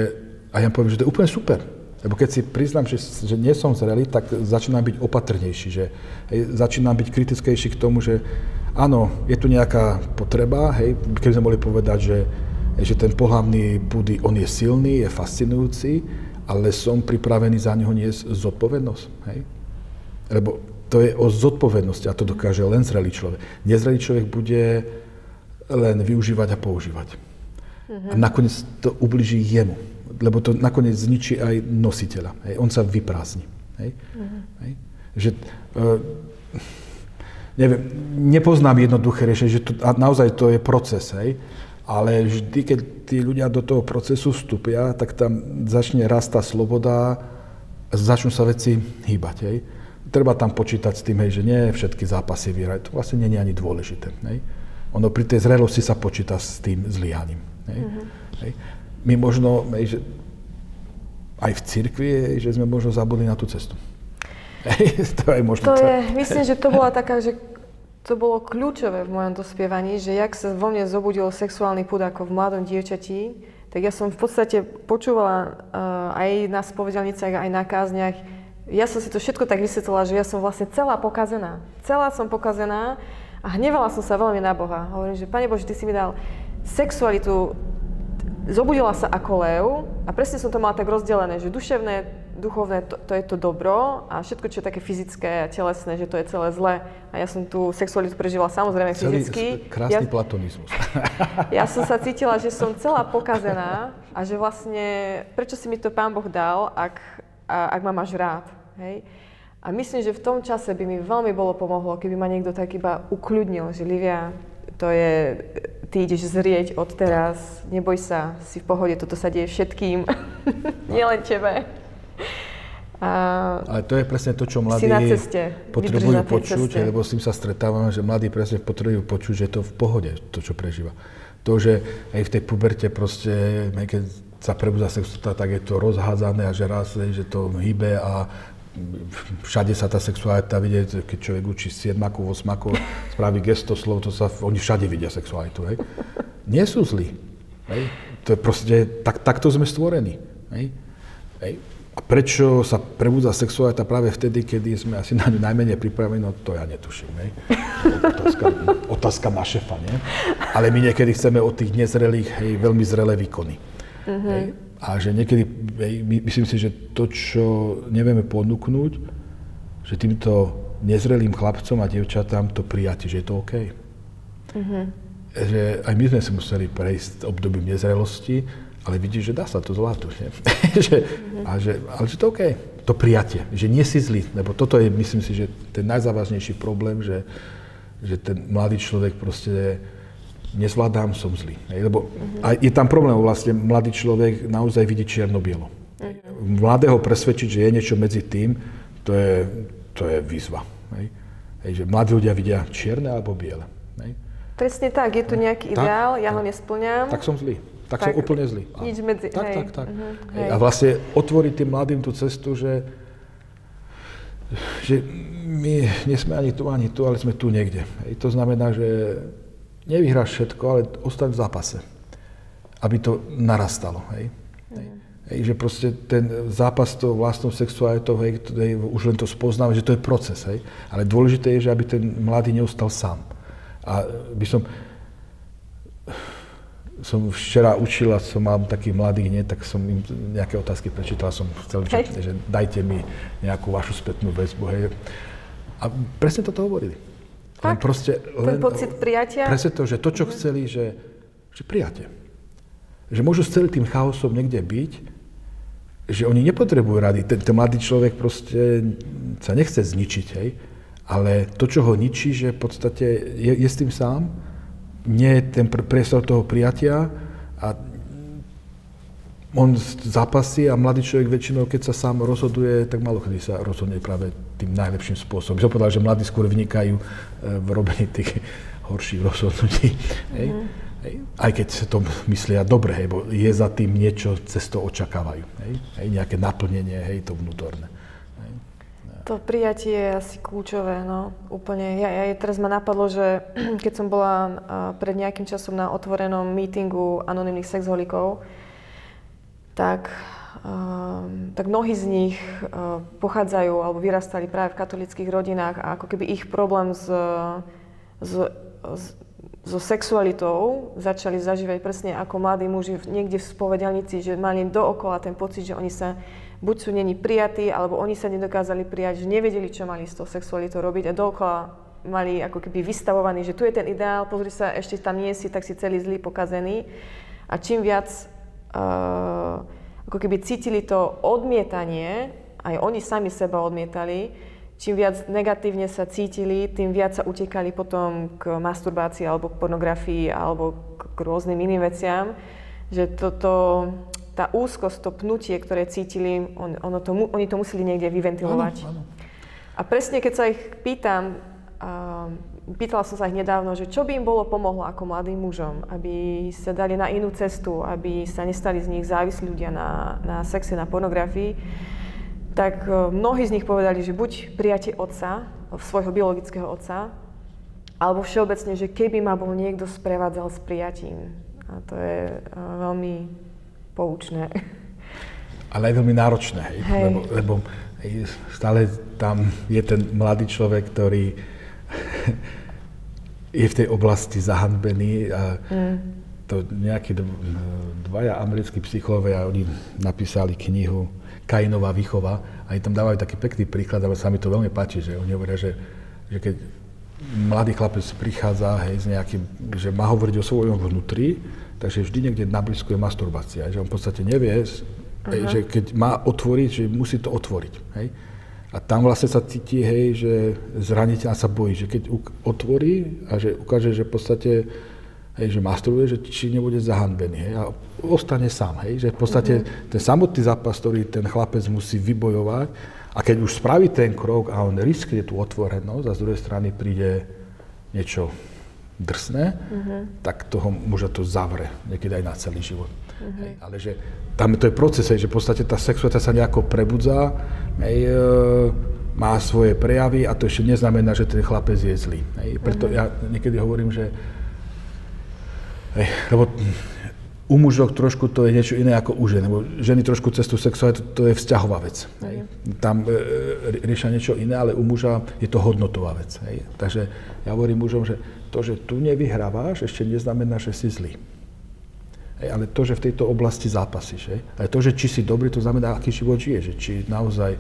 S2: a ja poviem, že to je úplne super. Lebo keď si priznám, že, že nie som zrelý, tak začínam byť opatrnejší, že hej, začínam byť kritickejší k tomu, že áno, je tu nejaká potreba, hej, keby sme mohli povedať, že, že ten pohľavný budy, on je silný, je fascinujúci, ale som pripravený za neho niesť zodpovednosť. Hej? Lebo to je o zodpovednosti a to dokáže len zrelý človek. Nezrelý človek bude len využívať a používať. Uh-huh. A nakoniec to ubliží jemu, lebo to nakoniec zničí aj nositeľa. Hej. On sa vyprázdni. Hej. Uh-huh. Hej. Že, uh, neviem, nepoznám jednoduché riešenie, že to, a naozaj to je proces, hej. ale vždy, keď tí ľudia do toho procesu vstúpia, tak tam začne rast tá sloboda začnú sa veci hýbať. Hej. Treba tam počítať s tým, hej, že nie všetky zápasy vyhrať. To vlastne nie je ani dôležité. Hej. Ono pri tej zrelosti sa počíta s tým zlyhaním. Hej? Uh-huh. Hej? My možno, hej, že aj v cirkvi, hej, že sme možno zabudli na tú cestu.
S1: Hej, to je možno to. Je, myslím, že to bola taká, že to bolo kľúčové v mojom dospievaní, že jak sa vo mne zobudil sexuálny púd ako v mladom dievčati, tak ja som v podstate počúvala uh, aj na spovedelniciach, aj na kázniach. Ja som si to všetko tak vysvetlila, že ja som vlastne celá pokazená. Celá som pokazená a hnevala som sa veľmi na Boha. Hovorím, že Pane Bože, Ty si mi dal sexualitu zobudila sa ako lev a presne som to mala tak rozdelené, že duševné, duchovné, to, to je to dobro a všetko, čo je také fyzické a telesné, že to je celé zlé. A ja som tú sexualitu prežívala samozrejme
S2: Celý
S1: fyzicky.
S2: krásny ja, platonizmus.
S1: Ja som sa cítila, že som celá pokazená a že vlastne, prečo si mi to Pán Boh dal, ak, ak ma máš rád. Hej? A myslím, že v tom čase by mi veľmi bolo pomohlo, keby ma niekto tak iba ukľudnil, že Livia, to je, ty ideš zrieť od teraz, neboj sa, si v pohode, toto sa deje všetkým, nielen tebe.
S2: A Ale to je presne to, čo mladí na ceste, potrebujú počuť, ceste. lebo s tým sa stretávame, že mladí presne potrebujú počuť, že je to v pohode, to, čo prežíva. To, že aj v tej puberte proste, keď sa prebúza sexuálita, tak je to rozhádzané a že raz, že to hýbe a všade sa tá sexualita vidie, keď človek učí 7 8 spraví gesto, slov, to sa, oni všade vidia sexualitu, hej. Nie sú zlí, hej. To je proste, tak, takto sme stvorení, hej. hej. A prečo sa prebudza sexualita práve vtedy, kedy sme asi na ňu najmenej pripravení, no to ja netuším. Hej. Otázka, otázka na šefa, nie? Ale my niekedy chceme od tých nezrelých hej, veľmi zrelé výkony. Uh-huh. Hej. A že niekedy, myslím si, že to, čo nevieme ponúknuť, že týmto nezrelým chlapcom a dievčatám to prijati, že je to OK. Uh-huh. Že aj my sme si museli prejsť obdobím nezrelosti, ale vidíš, že dá sa to zvládnuť. že, a že, ale že to OK, to prijatie, že nie si zlý, lebo toto je, myslím si, že ten najzávažnejší problém, že, že ten mladý človek proste nezvládam, som zlý. Lebo a je tam problém, vlastne mladý človek naozaj vidí čierno-bielo. Mladého presvedčiť, že je niečo medzi tým, to je, to je výzva. Hej. Hej, že mladí ľudia vidia čierne alebo biele. Hej.
S1: Presne tak, je tu nejaký ideál, tak, ja ho nesplňam.
S2: Tak som zlý tak, tak som úplne zlý.
S1: Nič medzi,
S2: tak,
S1: hej.
S2: tak, tak. Uh-huh, hej. A vlastne otvoriť tým mladým tú cestu, že, že my nie sme ani tu, ani tu, ale sme tu niekde. Hej. To znamená, že nevyhráš všetko, ale ostaň v zápase. Aby to narastalo. Hej. Hej. Hej, že proste ten zápas s tou vlastnou sexualitou, hej, hej, už len to spoznáme, že to je proces, hej. Ale dôležité je, že aby ten mladý neostal sám. A by som, som včera učil a som mal takých mladých, nie, tak som im nejaké otázky prečítal, som chcel, že, že dajte mi nejakú vašu spätnú väzbu, hej. A presne toto hovorili.
S1: Len proste, len, ten pocit prijatia?
S2: Presne to, že to, čo uh-huh. chceli, že, že prijatie. Že môžu s celým tým chaosom niekde byť, že oni nepotrebujú rady. Ten, ten mladý človek proste sa nechce zničiť, hej. Ale to, čo ho ničí, že v podstate je, je s tým sám, nie je ten priestor toho prijatia a on zápasí a mladý človek väčšinou, keď sa sám rozhoduje, tak malo kedy sa rozhodne práve tým najlepším spôsobom. Som povedal, že mladí skôr vnikajú e, v robení tých horších rozhodnutí. Hej? Mm-hmm. Hej? Aj keď sa to myslia dobre, hej, bo je za tým niečo, cez to očakávajú. Hej? Hej? Nejaké naplnenie, hej, to vnútorné.
S1: To prijatie je asi kľúčové, no úplne. Ja, ja teraz ma napadlo, že keď som bola pred nejakým časom na otvorenom mítingu anonimných sexholikov, tak, tak mnohí z nich uh, pochádzajú alebo vyrastali práve v katolických rodinách a ako keby ich problém s, s, s, so sexualitou začali zažívať presne ako mladí muži niekde v spovedalnici, že mali dookola ten pocit, že oni sa buď sú není prijatí, alebo oni sa nedokázali prijať, že nevedeli, čo mali s tou sexualitou robiť a dookola mali ako keby vystavovaný, že tu je ten ideál, pozri sa, ešte tam nie si, tak si celý zlý, pokazený. A čím viac uh, ako keby cítili to odmietanie, aj oni sami seba odmietali, čím viac negatívne sa cítili, tým viac sa utekali potom k masturbácii alebo k pornografii alebo k, rôznym iným veciam. Že toto, tá úzkosť, to pnutie, ktoré cítili, on, ono to, oni to museli niekde vyventilovať. Áno, áno. A presne keď sa ich pýtam, uh, pýtala som sa ich nedávno, že čo by im bolo pomohlo ako mladým mužom, aby sa dali na inú cestu, aby sa nestali z nich závislí ľudia na, na sexe, na pornografii, tak uh, mnohí z nich povedali, že buď prijatie otca, svojho biologického otca, alebo všeobecne, že keby ma bol niekto sprevádzal s prijatím. A to je uh, veľmi poučné.
S2: Ale aj veľmi náročné, hej? Hej. Lebo, lebo stále tam je ten mladý človek, ktorý je v tej oblasti zahanbený a mm. to nejakí dvaja americkí psychológovia, oni napísali knihu Kainová výchova a oni tam dávajú taký pekný príklad, ale sa mi to veľmi páči, že oni hovoria, že, že keď mladý chlapec prichádza hej, s nejakým, že má hovoriť o svojom vnútri, takže vždy niekde na blízku je masturbácia, že on v podstate nevie, uh-huh. že keď má otvoriť, že musí to otvoriť. Hej? A tam vlastne sa cíti, hej, že zraniteľ sa bojí, že keď otvorí a že ukáže, že v podstate hej, že masturbuje, že či nebude zahanbený. Hej, a ostane sám. Hej, že v podstate uh-huh. ten samotný zápas, ktorý ten chlapec musí vybojovať, a keď už spraví ten krok a on riskuje tú otvorenosť a z druhej strany príde niečo drsné, uh-huh. tak toho muža to zavre, niekedy aj na celý život. Uh-huh. Hej, ale že tam to je proces, hej, že v podstate tá sexualita sa nejako prebudzá, hej, e, má svoje prejavy a to ešte neznamená, že ten chlapec je zlý. Hej. Preto uh-huh. ja niekedy hovorím, že hej, lebo u mužov trošku to je niečo iné ako u žen, lebo ženy trošku cez tú sexualitu, to, je vzťahová vec. Hej. Tam e, e riešia niečo iné, ale u muža je to hodnotová vec. Hej. Takže ja hovorím mužom, že to, že tu nevyhrávaš, ešte neznamená, že si zlý. Hej, ale to, že v tejto oblasti zápasíš, hej, ale to, že či si dobrý, to znamená, aký život žije, že či naozaj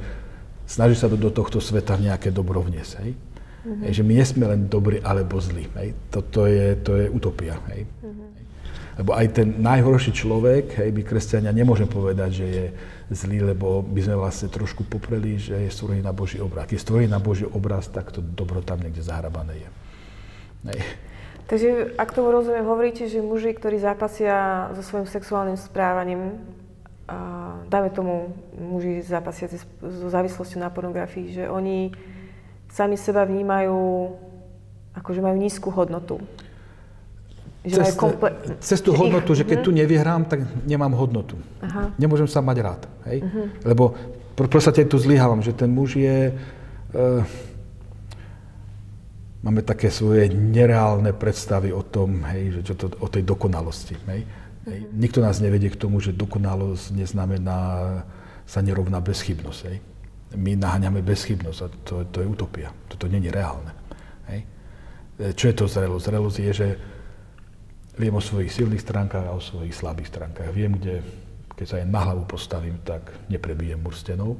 S2: snaží sa do, do tohto sveta nejaké dobro vniesť. Hej. Mm-hmm. Hej, že my nesme len dobrí alebo zlí. Hej. Toto je, to je utopia. Hej. Mm-hmm. Lebo aj ten najhorší človek, hej, by kresťania nemôžem povedať, že je zlý, lebo by sme vlastne trošku popreli, že je stvorený na Boží obraz. Keď je stvorený na Boží obraz, tak to dobro tam niekde zahrabané je.
S1: Hej. Takže ak tomu rozumiem, hovoríte, že muži, ktorí zápasia so svojím sexuálnym správaním, a dáme tomu muži zápasiaci so závislosťou na pornografii, že oni sami seba vnímajú ako, že majú nízku hodnotu.
S2: Že cez, komple- cez tú hodnotu, ich, že keď uh-huh. tu nevyhrám, tak nemám hodnotu. Aha. Nemôžem sa mať rád. Hej? Uh-huh. Lebo v podstate tu zlyhávam, že ten muž je... Uh, máme také svoje nereálne predstavy o tom, hej, že čo to, o tej dokonalosti. Hej? Hej? Uh-huh. Nikto nás nevedie k tomu, že dokonalosť neznamená, sa nerovná bezchybnosť. Hej? My naháňame bezchybnosť a to, to je utopia. Toto je reálne. Hej? E, čo je to zrelosť? Zrelosť je, že Viem o svojich silných stránkach a o svojich slabých stránkach. Viem, kde, keď sa aj na hlavu postavím, tak neprebijem mur stenov.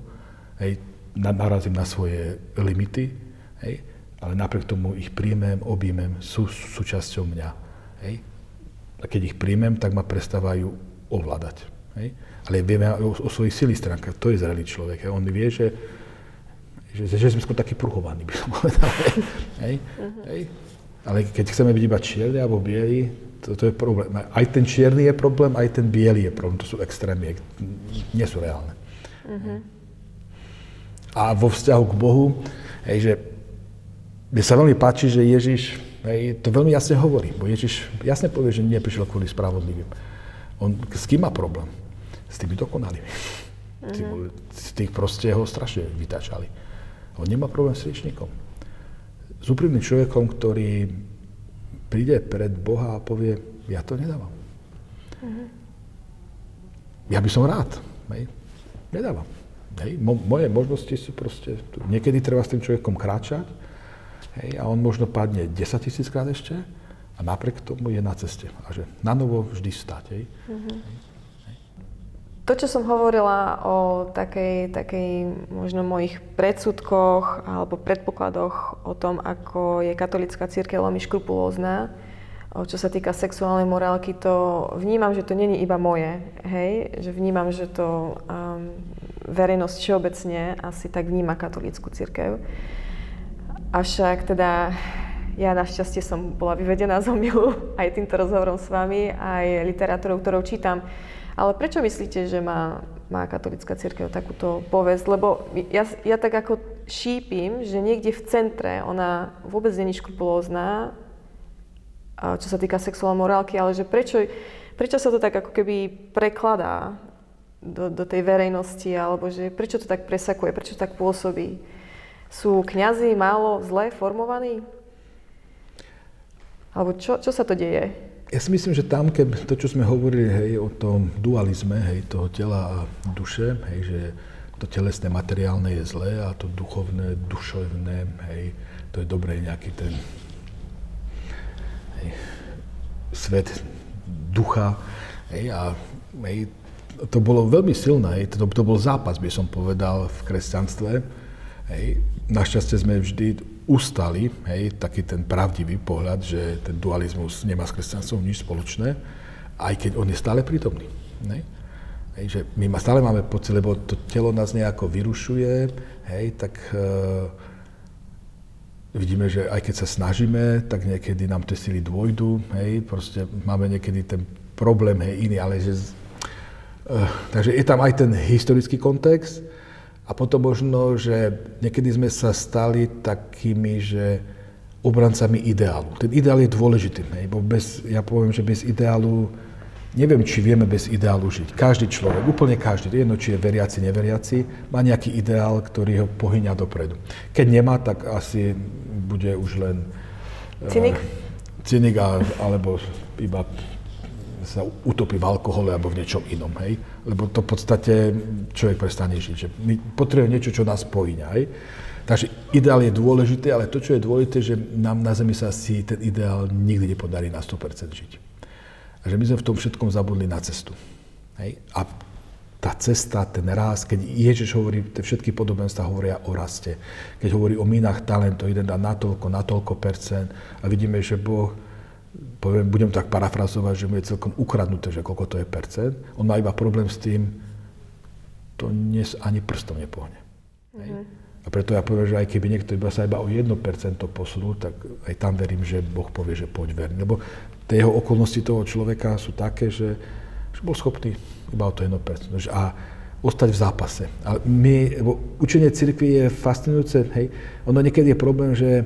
S2: Hej, narazím na svoje limity, hej, ale napriek tomu ich príjmem, objímem, sú súčasťou mňa. Hej. A keď ich príjmem, tak ma prestávajú ovládať. Hej. Ale vieme o, o svojich silných stránkach, to je zrelý človek. Hej. On vie, že, že, že sme skôr takí pruhovaní, by som povedal. Hej. Uh-huh. Hej. Ale keď chceme byť iba čierni alebo bieli, to, to je problém. Aj ten čierny je problém, aj ten biely je problém. To sú extrémy, nie sú reálne. Uh-huh. A vo vzťahu k Bohu, hej, že mne sa veľmi páči, že Ježiš hej, to veľmi jasne hovorí. Bo Ježiš jasne povie, že neprišiel kvôli spravodlivým. On s kým má problém? S tými dokonalými. Uh-huh. Z tých proste ho strašne vytačali. On nemá problém s riečníkom. S úprimným človekom, ktorý príde pred Boha a povie, ja to nedávam. Uh-huh. Ja by som rád. Hej. Nedávam. Hej. Mo- moje možnosti sú proste... Niekedy treba s tým človekom kráčať hej, a on možno padne 10 tisíc krát ešte a napriek tomu je na ceste. A že na novo vždy stať. Hej. Uh-huh. Hej.
S1: To, čo som hovorila o takej, takej možno mojich predsudkoch alebo predpokladoch o tom, ako je katolická církev veľmi škrupulózna, čo sa týka sexuálnej morálky, to vnímam, že to není iba moje, hej? Že vnímam, že to um, verejnosť všeobecne asi tak vníma katolickú církev. Avšak teda ja našťastie som bola vyvedená z omilu aj týmto rozhovorom s vami, aj literatúrou, ktorou čítam ale prečo myslíte, že má, má katolická církev takúto povesť? Lebo ja, ja tak ako šípim, že niekde v centre ona vôbec není škrupulózna, čo sa týka sexuálnej morálky, ale že prečo, prečo sa to tak ako keby prekladá do, do tej verejnosti, alebo že prečo to tak presakuje, prečo to tak pôsobí? Sú kňazi málo zle formovaní? Alebo čo, čo sa to deje?
S2: Ja si myslím, že tam, keď to, čo sme hovorili hej, o tom dualizme hej, toho tela a duše, hej, že to telesné, materiálne je zlé a to duchovné, duševné, hej, to je dobré nejaký ten hej, svet ducha. Hej, a hej, to bolo veľmi silné, hej, to, to bol zápas, by som povedal, v kresťanstve. Hej. Našťastie sme vždy ustali, hej, taký ten pravdivý pohľad, že ten dualizmus nemá s kresťanstvom nič spoločné, aj keď on je stále prítomný. Hej. Hej, že my ma stále máme pocit, lebo to telo nás nejako vyrušuje, hej, tak e, vidíme, že aj keď sa snažíme, tak niekedy nám tie sily dôjdu, hej, proste máme niekedy ten problém, hej, iný, ale že... E, takže je tam aj ten historický kontext, a potom možno, že niekedy sme sa stali takými, že obrancami ideálu. Ten ideál je dôležitý, bo bez, ja poviem, že bez ideálu, neviem, či vieme bez ideálu žiť. Každý človek, úplne každý, jedno, či je veriaci, neveriaci, má nejaký ideál, ktorý ho pohyňa dopredu. Keď nemá, tak asi bude už len...
S1: Cynik?
S2: Uh, cynik, alebo iba sa utopí v alkohole alebo v niečom inom, hej? Lebo to v podstate človek prestane žiť. Že my potrebujeme niečo, čo nás spojíňa, hej? Takže ideál je dôležité, ale to, čo je dôležité, že nám na Zemi sa si ten ideál nikdy nepodarí na 100% žiť. A že my sme v tom všetkom zabudli na cestu. Hej? A tá cesta, ten rast, keď Ježiš hovorí, tie všetky podobenstva hovoria o raste. Keď hovorí o minách talentov, jeden dá na toľko, na toľko percent a vidíme, že Boh, poviem, budem tak parafrazovať, že mu je celkom ukradnuté, že koľko to je percent. On má iba problém s tým, to dnes ani prstom nepohne. Mm-hmm. A preto ja poviem, že aj keby niekto iba sa iba o 1% posunul, tak aj tam verím, že Boh povie, že poď verný. Lebo tie jeho okolnosti toho človeka sú také, že, že bol schopný iba o to 1%. A ostať v zápase. A my, učenie cirkvi je fascinujúce, hej. Ono niekedy je problém, že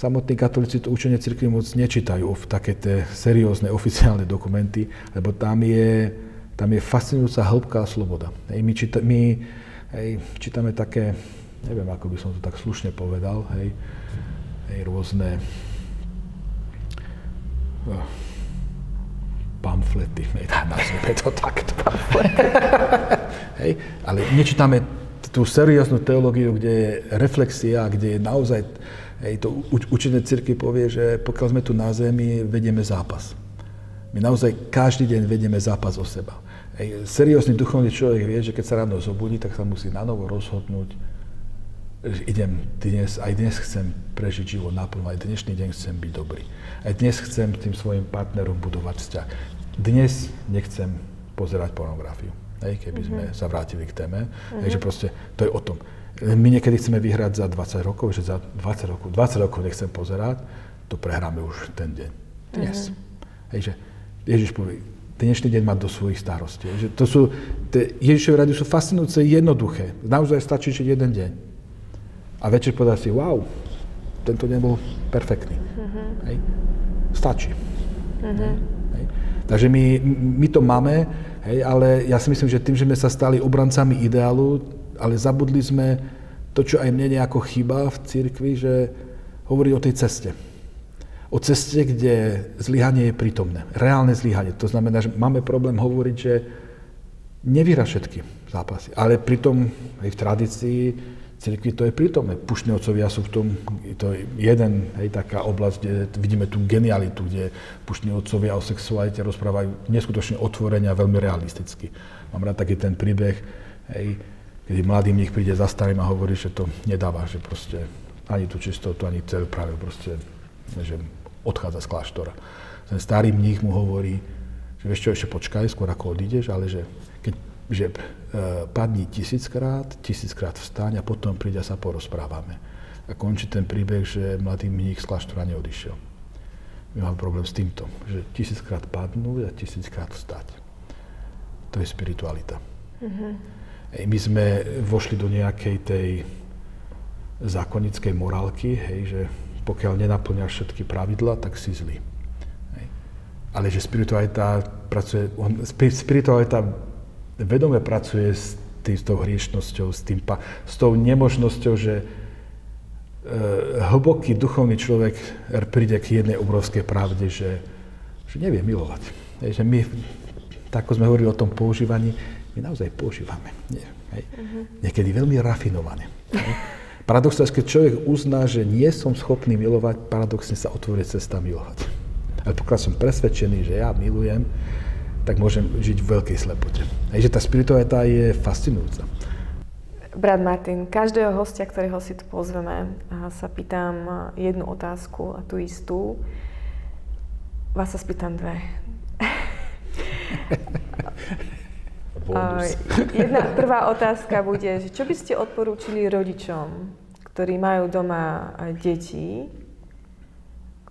S2: samotní katolíci to učenie cirkvi moc nečítajú v také tie seriózne oficiálne dokumenty, lebo tam je, tam je fascinujúca hĺbka a sloboda. Hej. My, číta, my hej, čítame také neviem, ako by som to tak slušne povedal, hej, hej rôzne uh, pamflety, nazvime to takto. hej, ale nečítame tú serióznu teológiu, kde je reflexia, kde je naozaj, hej, to učenie cirkvi povie, že pokiaľ sme tu na zemi, vedieme zápas. My naozaj každý deň vedieme zápas o seba. Hej, seriózny duchovný človek vie, že keď sa ráno zobudí, tak sa musí na novo rozhodnúť, idem dnes, aj dnes chcem prežiť život naplno, aj dnešný deň chcem byť dobrý. Aj dnes chcem tým svojim partnerom budovať vzťah. Dnes nechcem pozerať pornografiu, hej, keby sme mm-hmm. sa vrátili k téme. Mm-hmm. Hej, že proste to je o tom. My niekedy chceme vyhrať za 20 rokov, že za 20 rokov, 20 rokov nechcem pozerať, to prehráme už ten deň. Dnes. Mm-hmm. Hej, že Ježiš povie, dnešný deň má do svojich starostí. Že to sú, tie Ježišové rady sú fascinujúce, jednoduché. Naozaj stačí žiť jeden deň a večer povedať si, wow, tento deň bol perfektný. Uh-huh. Hej? Stačí. Uh-huh. Hej? Takže my, my to máme, hej, ale ja si myslím, že tým, že sme sa stali obrancami ideálu, ale zabudli sme to, čo aj mne nejako chýba v cirkvi, že hovorí o tej ceste. O ceste, kde zlyhanie je prítomné. Reálne zlyhanie. To znamená, že máme problém hovoriť, že nevyhra všetky zápasy. Ale pritom aj v tradícii cirkvi to je prítomné. Pušní otcovia sú v tom, to je jeden, hej, taká oblasť, kde vidíme tú genialitu, kde pušní otcovia o sexualite rozprávajú neskutočne otvorene a veľmi realisticky. Mám rád taký ten príbeh, hej, kedy mladý mních príde za starým a hovorí, že to nedáva, že proste ani tú čistotu, ani cel práve proste, že odchádza z kláštora. Ten starý mních mu hovorí, že vieš čo, ešte počkaj, skôr ako odídeš, ale že keď že e, padni tisíckrát, tisíckrát vstaň a potom príde a sa porozprávame. A končí ten príbeh, že mladý mních z kláštora neodišiel. My máme problém s týmto, že tisíckrát padnú a tisíckrát vstať. To je spiritualita. Mm-hmm. My sme vošli do nejakej tej zákonickej morálky, hej, že pokiaľ nenaplňaš všetky pravidla, tak si zlý. Hej. Ale že spiritualita pracuje, on, spiritualita vedome pracuje s, tým, s tou hriešnosťou, s, tým, s tou nemožnosťou, že e, hlboký duchovný človek príde k jednej obrovskej pravde, že, že nevie milovať. Je, že my, tak ako sme hovorili o tom používaní, my naozaj používame. Nie, hej. Uh-huh. Niekedy veľmi rafinované. Hej. Paradoxne, keď človek uzná, že nie som schopný milovať, paradoxne sa otvorí cesta milovať. Ale pokiaľ som presvedčený, že ja milujem, tak môžem žiť v veľkej slepote. Takže tá spiritualita je fascinujúca.
S1: Brat Martin, každého hostia, ktorého si tu pozveme, sa pýtam jednu otázku a tú istú. Vás sa spýtam dve. Jedna prvá otázka bude, že čo by ste odporúčili rodičom, ktorí majú doma deti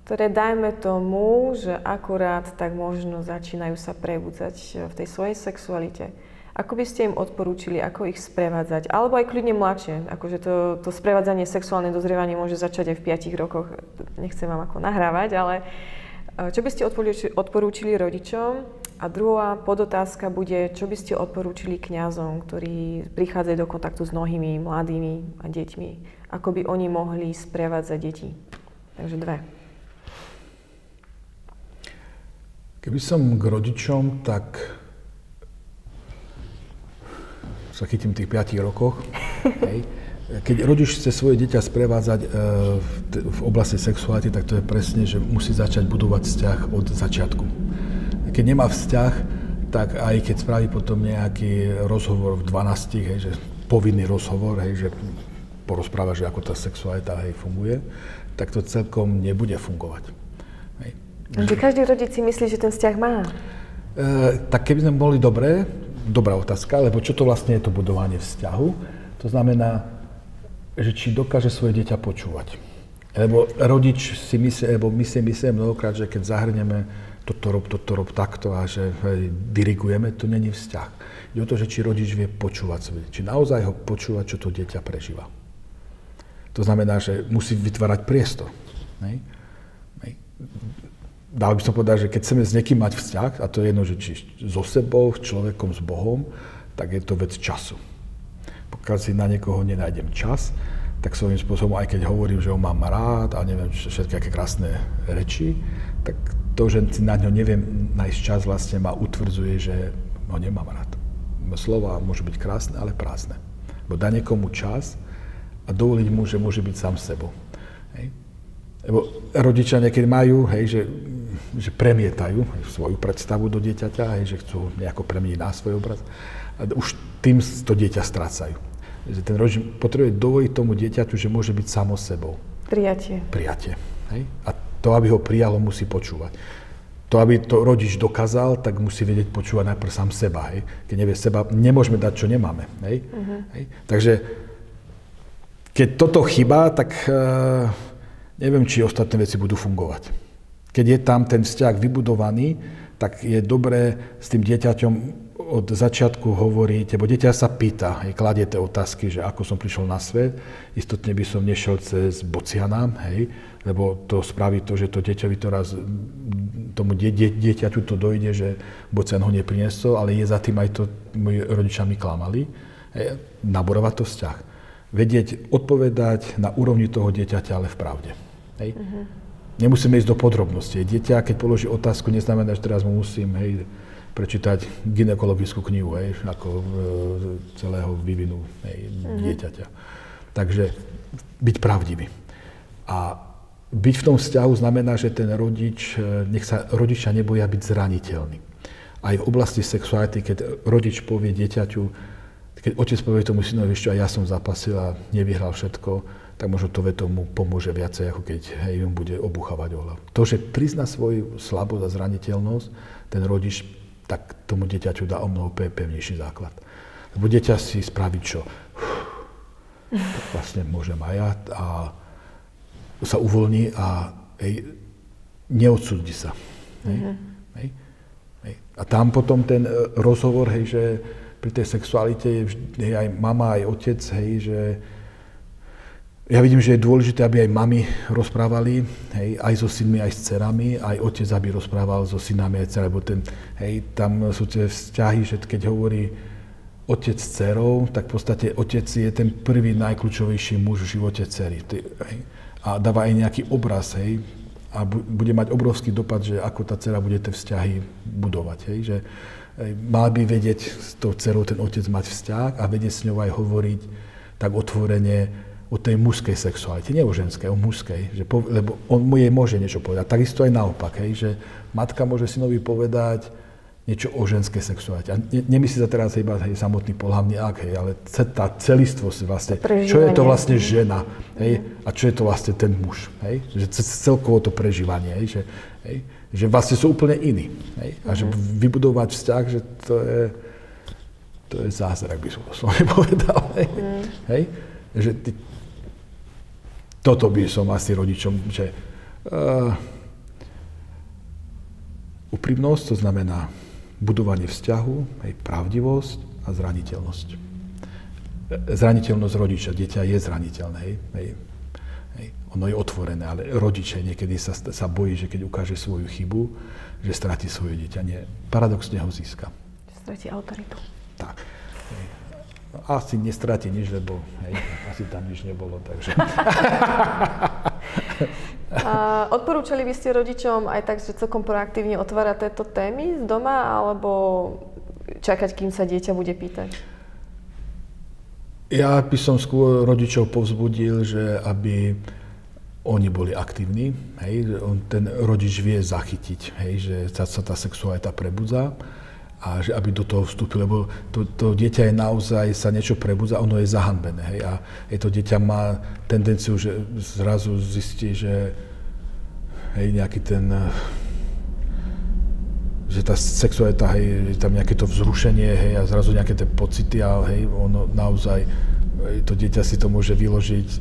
S1: ktoré dajme tomu, že akurát tak možno začínajú sa prebudzať v tej svojej sexualite. Ako by ste im odporúčili, ako ich sprevádzať? Alebo aj kľudne mladšie. Akože to, to sprevádzanie, sexuálne dozrievanie môže začať aj v 5 rokoch. Nechcem vám ako nahrávať, ale e, čo by ste odporúčili rodičom? A druhá podotázka bude, čo by ste odporúčili kňazom, ktorí prichádzajú do kontaktu s mnohými mladými a deťmi? Ako by oni mohli sprevádzať deti? Takže dve.
S2: Keby som k rodičom, tak sa chytím v tých 5 rokoch. Hej. Keď rodič chce svoje dieťa sprevádzať e, v oblasti sexuality, tak to je presne, že musí začať budovať vzťah od začiatku. Keď nemá vzťah, tak aj keď spraví potom nejaký rozhovor v 12, hej, že povinný rozhovor, hej, že porozpráva, že ako tá sexualita hej, funguje, tak to celkom nebude fungovať.
S1: Hej. Že každý rodič si myslí, že ten vzťah má.
S2: E, tak keby sme boli dobré, dobrá otázka, lebo čo to vlastne je to budovanie vzťahu? To znamená, že či dokáže svoje dieťa počúvať. Lebo rodič si myslí, lebo my si myslíme mnohokrát, že keď zahrneme toto rob, toto rob takto a že hej, dirigujeme, to není vzťah. Je o to, že či rodič vie počúvať svoje, či naozaj ho počúvať, čo to dieťa prežíva. To znamená, že musí vytvárať priestor. Hej? Hej dal by som povedať, že keď chceme s niekým mať vzťah, a to je jedno, že či so sebou, s človekom, s Bohom, tak je to vec času. Pokiaľ si na niekoho nenájdem čas, tak svojím spôsobom, aj keď hovorím, že ho mám rád a neviem všetky aké krásne reči, tak to, že na ňo neviem nájsť čas, vlastne ma utvrdzuje, že ho nemám rád. Slova môžu byť krásne, ale prázdne. Bo dá niekomu čas a dovoliť mu, že môže byť sám sebou. Hej. Lebo rodičia niekedy majú, hej, že že premietajú svoju predstavu do dieťaťa, hej, že chcú nejako premeniť na svoj obraz. A už tým to dieťa strácajú. Že ten rodič potrebuje dovoliť tomu dieťaťu, že môže byť samo sebou.
S1: Prijatie.
S2: Prijatie. Hej? A to, aby ho prijalo, musí počúvať. To, aby to rodič dokázal, tak musí vedieť počúvať najprv sám seba. Hej? Keď nevie seba, nemôžeme dať, čo nemáme. Hej? Uh-huh. Hej? Takže keď toto chýba, tak uh, neviem, či ostatné veci budú fungovať. Keď je tam ten vzťah vybudovaný, tak je dobré s tým dieťaťom od začiatku hovoriť, lebo dieťa sa pýta, je, kladiete otázky, že ako som prišiel na svet, istotne by som nešiel cez bocianám, hej, lebo to spraví to, že to dieťa by to raz, tomu die, die, dieťaťu to dojde, že bocian ho nepriniesol, ale je za tým aj to, moji rodičia mi klamali, hej, naborovať to vzťah. Vedieť odpovedať na úrovni toho dieťaťa, ale v pravde. Hej. Uh-huh. Nemusíme ísť do podrobností. Dieťa, keď položí otázku, neznamená, že teraz mu musím hej, prečítať ginekologickú knihu hej, ako e, celého vývinu hej, uh-huh. dieťaťa. Takže byť pravdivý. A byť v tom vzťahu znamená, že ten rodič, e, nech sa rodičia neboja byť zraniteľný. Aj v oblasti sexuality, keď rodič povie dieťaťu, keď otec povie tomu synovi, ešte ja som zapasil a nevyhral všetko, tak možno to veto mu pomôže viacej, ako keď hej, on bude obuchávať o hlavu. To, že prizna svoju slabosť a zraniteľnosť, ten rodič tak tomu dieťaťu dá o mnoho pevnejší základ. Lebo dieťa si spraví čo? Tak vlastne môžem aj ja a sa uvoľní a hej, neodsúdi sa. Hej, mm-hmm. hej, hej. A tam potom ten e, rozhovor, hej, že pri tej sexualite je vždy, aj mama, aj otec, hej, že ja vidím, že je dôležité, aby aj mami rozprávali, hej, aj so synmi, aj s cerami, aj otec, aby rozprával so synami aj cerami, lebo ten, hej, tam sú tie vzťahy, že keď hovorí otec s cerou, tak v podstate otec je ten prvý najkľúčovejší muž v živote cery. Hej, a dáva aj nejaký obraz, hej, a bude mať obrovský dopad, že ako tá dcera bude tie vzťahy budovať. Hej, že mal by vedieť s tou dcerou ten otec mať vzťah a vedieť s ňou aj hovoriť tak otvorene, o tej mužskej sexualite, nie o ženskej, o mužskej, že po, lebo on mu jej môže niečo povedať. Takisto aj naopak, hej, že matka môže synovi povedať niečo o ženskej sexualite. A ne, nemyslí sa teraz iba hej, samotný polhavný akt, hej, ale tá celistvosť vlastne, čo je to vlastne žena, hej, a čo je to vlastne ten muž, hej, že celkovo to prežívanie, hej, že, hej, že vlastne sú úplne iní, hej, a že mhm. vybudovať vzťah, že to je, to je zázrak, by som to povedal, hej, mm. hej, že ty, toto by som asi rodičom, že uh, úprimnosť, to znamená budovanie vzťahu, aj pravdivosť a zraniteľnosť. Zraniteľnosť rodiča, dieťa je zraniteľné, hej, hej, hej, ono je otvorené, ale rodiče niekedy sa, sa bojí, že keď ukáže svoju chybu, že stratí svoje dieťa. Nie, paradoxne ho získa.
S1: Stratí autoritu.
S2: Tak. Hej asi nestráti nič, lebo hej, asi tam nič nebolo, takže...
S1: Uh, odporúčali by ste rodičom aj tak, že celkom proaktívne otvárať tieto témy z doma, alebo čakať, kým sa dieťa bude pýtať?
S2: Ja by som skôr rodičov povzbudil, že aby oni boli aktívni, hej, on, ten rodič vie zachytiť, hej, že sa, sa tá sexualita prebudza a že aby do toho vstúpil, lebo to, to dieťa je naozaj, sa niečo prebudza, ono je zahanbené, hej, a hej, to dieťa má tendenciu, že zrazu zistí, že hej, nejaký ten že tá sexualita, hej, je tam nejaké to vzrušenie, hej, a zrazu nejaké tie pocity, a hej, ono naozaj, hej, to dieťa si to môže vyložiť e,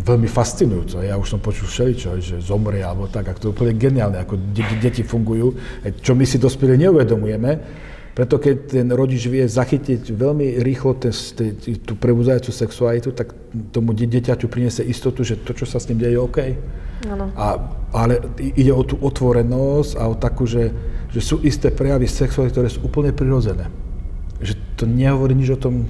S2: veľmi fascinujúco. Ja už som počul všeličo, že zomrie alebo tak, ako to je úplne geniálne, ako deti, deti fungujú, čo my si dospelí neuvedomujeme. Preto keď ten rodič vie zachytiť veľmi rýchlo ten, tú prebudzajúcu sexualitu, tak tomu dieťaťu priniesie istotu, že to, čo sa s ním deje, je OK. Ano. A, ale ide o tú otvorenosť a o takú, že, že sú isté prejavy sexuality, ktoré sú úplne prirodzené. Že to nehovorí nič o tom,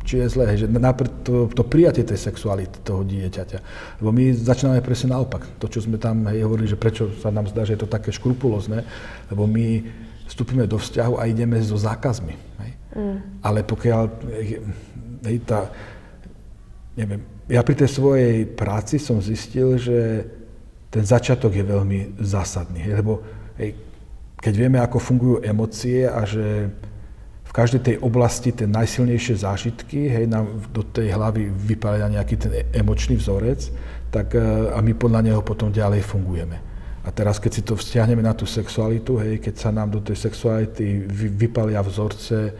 S2: či je zlé, že napríklad to, to prijatie tej sexuality toho dieťaťa. Lebo my začíname presne naopak. To, čo sme tam hej, hovorili, že prečo sa nám zdá, že je to také škrupulózne, lebo my vstúpime do vzťahu a ideme so zákazmi. Hej. Mm. Ale pokiaľ hej, tá, neviem, ja pri tej svojej práci som zistil, že ten začiatok je veľmi zásadný. Hej, lebo hej, keď vieme, ako fungujú emócie a že v každej tej oblasti tie najsilnejšie zážitky hej, nám do tej hlavy vypália nejaký ten emočný vzorec, tak e, a my podľa neho potom ďalej fungujeme. A teraz, keď si to vzťahneme na tú sexualitu, hej, keď sa nám do tej sexuality vy, vypalia vzorce,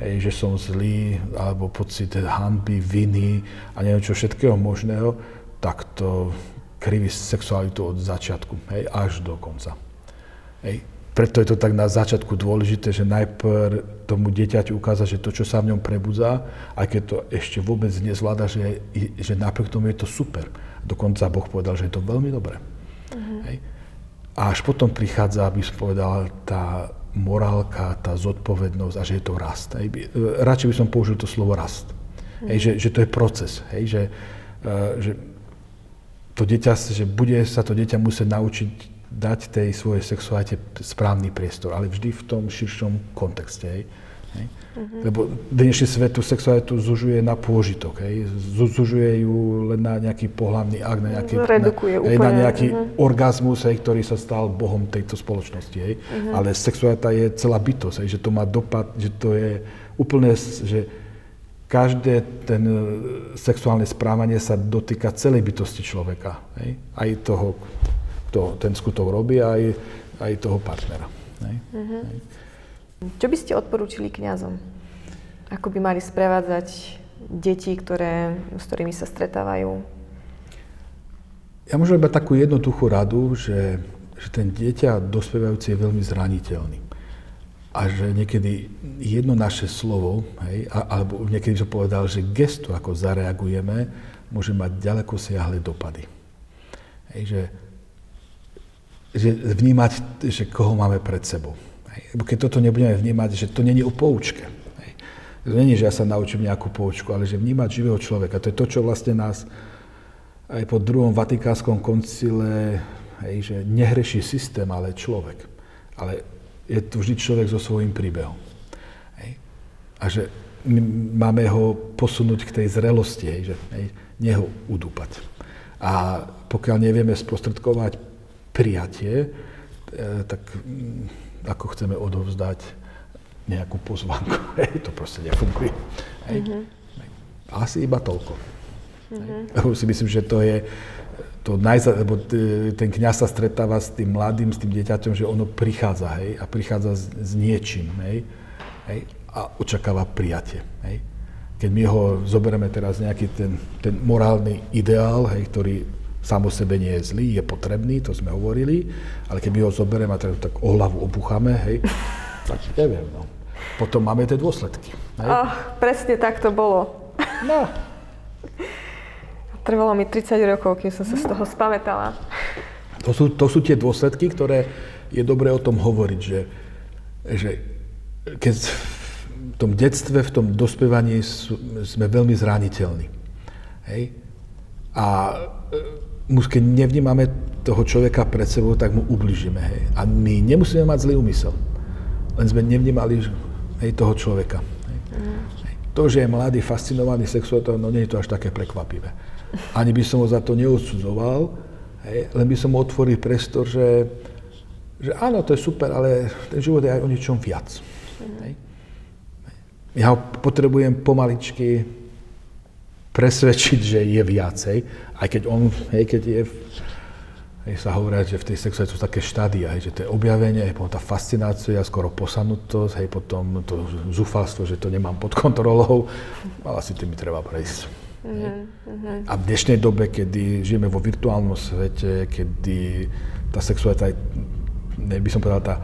S2: hej, že som zlý, alebo pocit hanby, viny a neviem čo všetkého možného, tak to kriví sexualitu od začiatku, hej, až do konca. Hej. Preto je to tak na začiatku dôležité, že najprv tomu dieťaťu ukázať, že to, čo sa v ňom prebudzá, aj keď to ešte vôbec nezvláda, že, že napriek tomu je to super. Dokonca Boh povedal, že je to veľmi dobré. A až potom prichádza, aby som povedal, tá morálka, tá zodpovednosť a že je to rast. Hej. E, radšej by som použil to slovo rast. Hej, že, že to je proces. Hej, že, uh, že to dieťa, že bude sa to dieťa musieť naučiť dať tej svojej sexualite správny priestor, ale vždy v tom širšom kontexte. Hej. Hej. Uh-huh. Lebo dnešný svet tú sexualitu zužuje na pôžitok, hej. zužuje ju len na nejaký pohľavný akt, na nejaký,
S1: Redukuje
S2: na,
S1: úplne.
S2: na nejaký uh-huh. orgazmus, hej, ktorý sa stal bohom tejto spoločnosti. Hej. Uh-huh. Ale sexualita je celá bytosť, hej, že to má dopad, že to je úplne, že každé ten e, sexuálne správanie sa dotýka celej bytosti človeka. Hej. Aj toho, kto ten skutok robí, aj, aj toho partnera. Hej. Uh-huh. Hej.
S1: Čo by ste odporúčili kňazom? Ako by mali sprevádzať deti, ktoré, s ktorými sa stretávajú?
S2: Ja môžem iba takú jednoduchú radu, že, že ten dieťa dospievajúci je veľmi zraniteľný. A že niekedy jedno naše slovo, hej, alebo niekedy som povedal, že gesto, ako zareagujeme, môže mať ďaleko siahle dopady. Hej, že, že vnímať, že koho máme pred sebou. Lebo keď toto nebudeme vnímať, že to není o poučke. To není, že ja sa naučím nejakú poučku, ale že vnímať živého človeka. To je to, čo vlastne nás aj po druhom vatikánskom koncile, hej, že nehreší systém, ale človek. Ale je tu vždy človek so svojím príbehom. Hej. A že my máme ho posunúť k tej zrelosti, hej, že hej, neho udúpať. A pokiaľ nevieme sprostredkovať prijatie, e, tak ako chceme odovzdať nejakú pozvanku. Hej, to proste nefunguje. Hej. Mm-hmm. Asi iba toľko. Mm-hmm. Si myslím, že to je to najza, lebo ten kňaz sa stretáva s tým mladým, s tým dieťaťom, že ono prichádza, hej, a prichádza s, s niečím, hej, hej, a očakáva prijatie, hej. Keď my ho zoberieme teraz nejaký ten, ten morálny ideál, hej, ktorý sám o sebe nie je zlý, je potrebný, to sme hovorili, ale keď my ho zoberieme a tak o hlavu obucháme, hej, tak neviem, no. Potom máme tie dôsledky. Hej.
S1: Oh, presne tak to bolo. No. Trvalo mi 30 rokov, kým som sa z toho spamätala.
S2: To sú, to sú tie dôsledky, ktoré je dobré o tom hovoriť, že, že keď v tom detstve, v tom dospievaní sme veľmi zraniteľní. Hej? A keď nevnímame toho človeka pred sebou, tak mu ubližíme. Hej. A my nemusíme mať zlý úmysel. Len sme nevnímali hej, toho človeka. Hej. Mm. To, že je mladý, fascinovaný sexualitou, no nie je to až také prekvapivé. Ani by som ho za to neodsudzoval, hej, len by som mu otvoril priestor, že, že áno, to je super, ale ten život je aj o niečom viac. Mm. Hej. Ja ho potrebujem pomaličky presvedčiť, že je viacej, aj keď on, hej, keď je, hej, sa hovorí, že v tej sexualite sú také štádia, hej, že to je objavenie, hej, potom tá fascinácia, skoro posadnutosť, hej, potom to zúfalstvo, že to nemám pod kontrolou, ale asi tým mi treba prejsť. Mm-hmm. A v dnešnej dobe, kedy žijeme vo virtuálnom svete, kedy tá sexualita, ne by som povedal, tá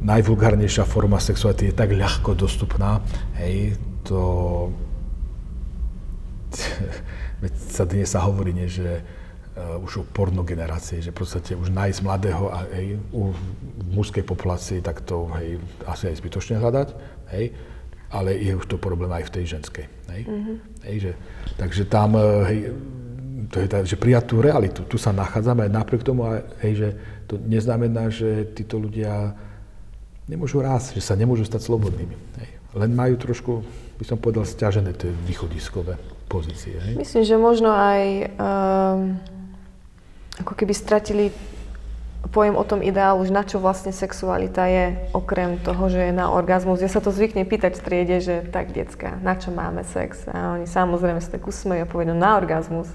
S2: najvulgárnejšia forma sexuality je tak ľahko dostupná, hej, to veď sa dnes sa hovorí, nie, že uh, už o pornogenerácii, že v podstate už nájsť mladého a hej, u, mužskej populácii, tak to hej, asi aj zbytočne hľadať, hej, ale je už to problém aj v tej ženskej. Hej? Mm-hmm. Hej, že, takže tam, e, hej, to je tá, že prijať tú realitu, tu sa nachádzame aj napriek tomu, hej, že to neznamená, že títo ľudia nemôžu rásť, že sa nemôžu stať slobodnými. Hej. Len majú trošku, by som povedal, stiažené tie východiskové pozície. Hej?
S1: Myslím, že možno aj um, ako keby stratili pojem o tom ideálu, že na čo vlastne sexualita je, okrem toho, že je na orgazmus. Ja sa to zvyknem pýtať v triede, že tak, decka, na čo máme sex? A oni samozrejme sa tak usmejú a povedú na orgazmus.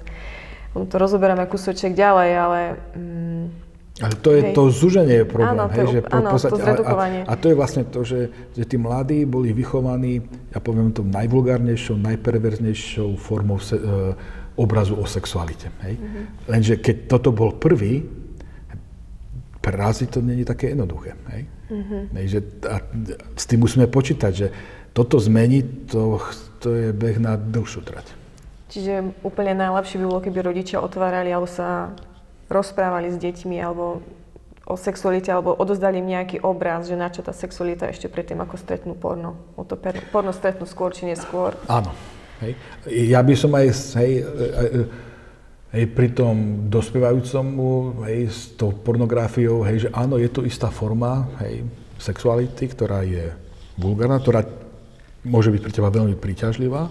S1: To rozoberáme kúsoček ďalej, ale um,
S2: ale to je hej. to zúženie je problém.
S1: Áno, hej,
S2: že
S1: áno, podstate, to zredukovanie.
S2: A, a, to je vlastne to, že, že tí mladí boli vychovaní, ja poviem to najvulgárnejšou, najperverznejšou formou se, e, obrazu o sexualite. Hej. Mm-hmm. Lenže keď toto bol prvý, prázi to není také jednoduché. Hej. Mm-hmm. Hej, že, a, s tým musíme počítať, že toto zmeniť, to, to je beh na dlhšiu trať.
S1: Čiže úplne najlepšie by bolo, keby rodičia otvárali alebo sa rozprávali s deťmi alebo o sexualite alebo odozdali im nejaký obraz, že na čo tá sexualita ešte predtým, ako stretnú porno. O to porno stretnú skôr či neskôr.
S2: Áno. Hej. Ja by som aj, hej, hej, pri tom dospievajúcom hej, s tou pornografiou, hej, že áno, je to istá forma hej, sexuality, ktorá je vulgárna, ktorá môže byť pre teba veľmi príťažlivá.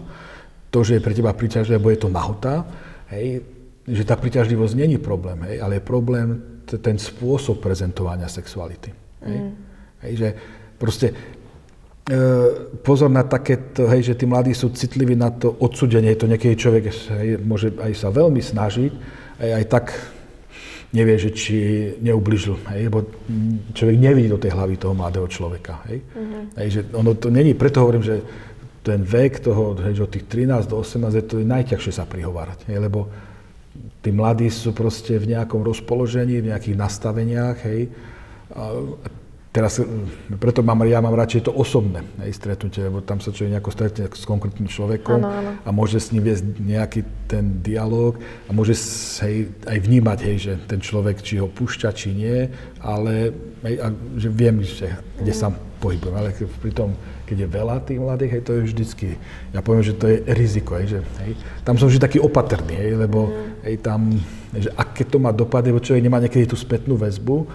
S2: To, že je pre teba príťažlivé, lebo je to nahota, hej, že tá príťažlivosť není problém, hej, ale je problém t- ten spôsob prezentovania sexuality. Hej. Mm. Hej, že proste e, pozor na takéto, hej, že tí mladí sú citliví na to odsudenie, to niekedy človek hej, môže aj sa veľmi snažiť, aj, aj tak nevie, že či neubližil, hej, lebo človek nevidí do tej hlavy toho mladého človeka. Hej. Mm-hmm. Hej, že ono to není, preto hovorím, že ten vek toho, hej, od tých 13 do 18 je to najťažšie sa prihovárať, hej, lebo tí mladí sú proste v nejakom rozpoložení, v nejakých nastaveniach, hej. A teraz, preto mám, ja mám radšej to osobné hej, stretnutie, lebo tam sa človek nejako stretne s konkrétnym človekom ano, ano. a môže s ním viesť nejaký ten dialog a môže hej, aj vnímať, hej, že ten človek, či ho púšťa, či nie, ale hej, a, že viem, že, kde mm. sa pohybujem, ale pri tom keď je veľa tých mladých, hej, to je vždycky, ja poviem, že to je riziko, hej, že, hej, tam som vždy taký opatrný, hej, lebo mm. Hej, tam, že aké to má dopady, lebo človek nemá niekedy tú spätnú väzbu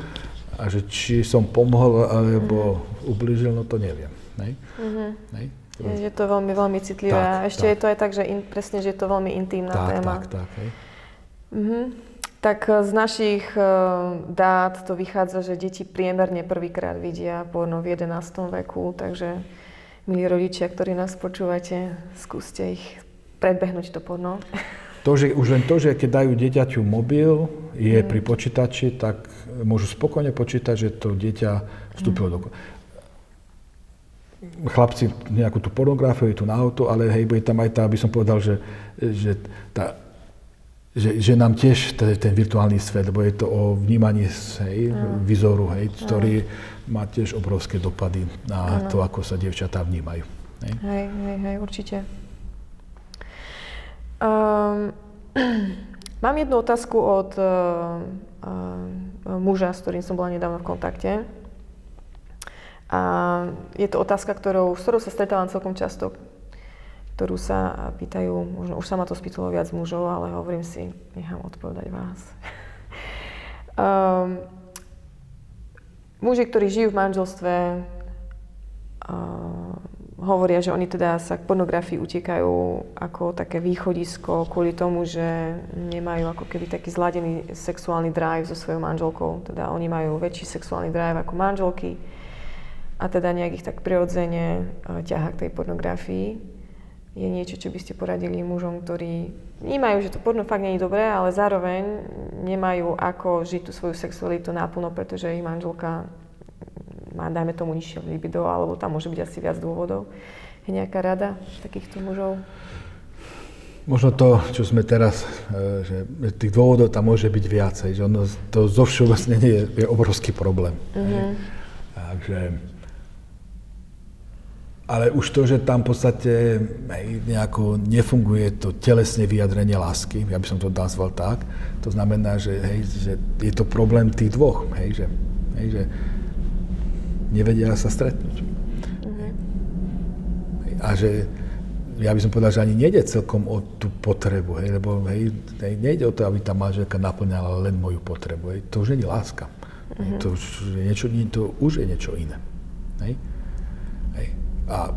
S2: a že či som pomohol alebo mm. ublížil, no to neviem. Hej. Mm-hmm.
S1: Hej. Je, je to veľmi, veľmi citlivé tak, a ešte tak. je to aj tak, že in, presne, že je to veľmi intimná
S2: tak,
S1: téma.
S2: Tak, tak, hej.
S1: Mm-hmm. Tak e, z našich e, dát to vychádza, že deti priemerne prvýkrát vidia porno v 11. veku, takže milí rodičia, ktorí nás počúvate, skúste ich predbehnúť to porno.
S2: To, že už len to, že keď dajú dieťaťu mobil, je mm. pri počítači, tak môžu spokojne počítať, že to dieťa vstúpilo mm. do... Chlapci nejakú tú pornografiu, tu na auto, ale hej, bude tam aj tá, aby som povedal, že, že tá že, že nám tiež ten, ten virtuálny svet, lebo je to o vnímaní hej, mm. vizoru, hej, ktorý má tiež obrovské dopady na ano. to, ako sa dievčatá vnímajú.
S1: Hej, hej, hej, hej určite. Um, mám jednu otázku od uh, uh, muža, s ktorým som bola nedávno v kontakte. A je to otázka, ktorou, s ktorou sa stretávam celkom často. ktorú sa pýtajú, možno už sa ma to spýtalo viac mužov, ale hovorím si, nechám odpovedať vás. um, muži, ktorí žijú v manželstve, uh, hovoria, že oni teda sa k pornografii utekajú ako také východisko kvôli tomu, že nemajú ako keby taký zladený sexuálny drive so svojou manželkou. Teda oni majú väčší sexuálny drive ako manželky a teda nejak ich tak prirodzene e, ťaha k tej pornografii. Je niečo, čo by ste poradili mužom, ktorí vnímajú, že to porno fakt nie je dobré, ale zároveň nemajú ako žiť tú svoju sexualitu naplno, pretože ich manželka má, dajme tomu, nižšie libido, alebo tam môže byť asi viac dôvodov. Je nejaká rada takýchto mužov?
S2: Možno to, čo sme teraz, e, že tých dôvodov tam môže byť viacej, že ono, to zo všeobecnenie je, je obrovský problém. Mm-hmm. Takže, ale už to, že tam v podstate hej, nejako nefunguje to telesné vyjadrenie lásky, ja by som to nazval tak, to znamená, že, hej, že je to problém tých dvoch, hej, že, hej, že nevedia sa stretnúť. Uh-huh. A že ja by som povedal, že ani nejde celkom o tú potrebu, hej, lebo hej, hej, nejde o to, aby tá manželka naplňala len moju potrebu. Hej. To už nie je láska. Uh-huh. Hej, to, už je niečo, to už je niečo iné. Hej. Hej. A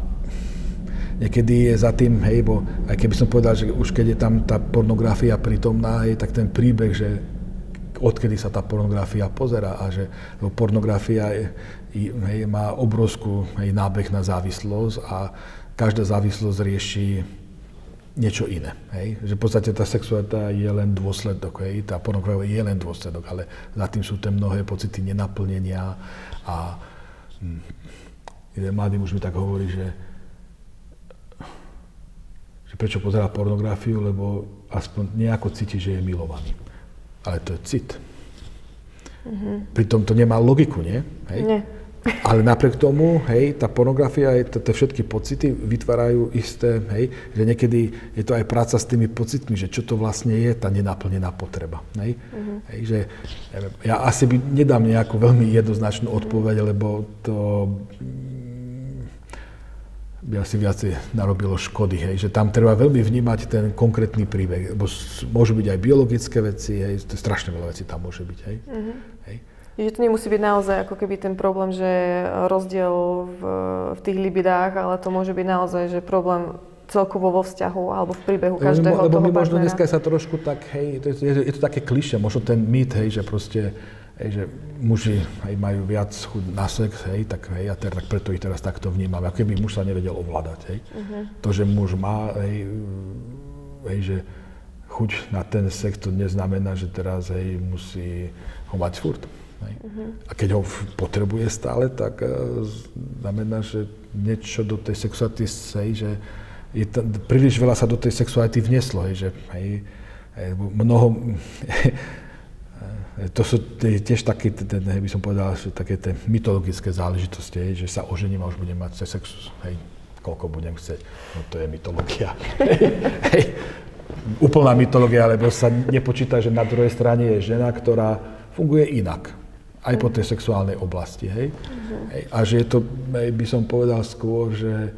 S2: niekedy je za tým, hej, bo aj keby som povedal, že už keď je tam tá pornografia prítomná, hej, tak ten príbeh, že odkedy sa tá pornografia pozera a že pornografia je, hej, má obrovskú hej, nábeh na závislosť a každá závislosť rieši niečo iné. Hej? Že v podstate tá sexualita je len dôsledok, hej? tá pornografia je len dôsledok, ale za tým sú tie mnohé pocity nenaplnenia a hm, jeden mladý muž mi tak hovorí, že, že prečo pozerá pornografiu, lebo aspoň nejako cíti, že je milovaný. Ale to je cit. Mm-hmm. Pritom to nemá logiku, nie? Hej? Nie. Ale napriek tomu, hej, tá pornografia, tie všetky pocity vytvárajú isté, hej, že niekedy je to aj práca s tými pocitmi, že čo to vlastne je tá nenaplnená potreba. Hej? Mm-hmm. Hej, že, ja asi by nedám nejakú veľmi jednoznačnú odpoveď, lebo to by asi viacej narobilo škody. Hej. Že tam treba veľmi vnímať ten konkrétny príbeh. Lebo môžu byť aj biologické veci, hej. Strašne veľa vecí tam môže byť. Hej. Mm-hmm.
S1: Hej. Že to nemusí byť naozaj ako keby ten problém, že rozdiel v, v tých libidách, ale to môže byť naozaj, že problém celkovo vo vzťahu alebo v príbehu každého
S2: Lebo, lebo my možno dneska sa trošku tak, hej, to je, je, je to také kliše, možno ten mýt, hej, že proste hej, že muži hej, majú viac chuť na sex, hej, tak, hej, a ter, tak preto ich teraz takto vnímam, ako keby muž sa nevedel ovládať. Hej. Uh-huh. To, že muž má, hej, hej, že chuť na ten sex, to neznamená, že teraz hej, musí ho mať furt. Uh-huh. A keď ho potrebuje stále, tak uh, znamená, že niečo do tej sexuality, hej, že je t- príliš veľa sa do tej sexuality vneslo, hej, že hej, mnoho to sú tiež také, ten, by som povedal, že také tie mytologické záležitosti, že sa ožením a už budem mať sex, hej, koľko budem chcieť. No to je mytológia. hej, úplná mytológia, lebo sa nepočíta, že na druhej strane je žena, ktorá funguje inak. Aj po tej sexuálnej oblasti. Hej? Uh-huh. Hej, a že je to, by som povedal skôr, že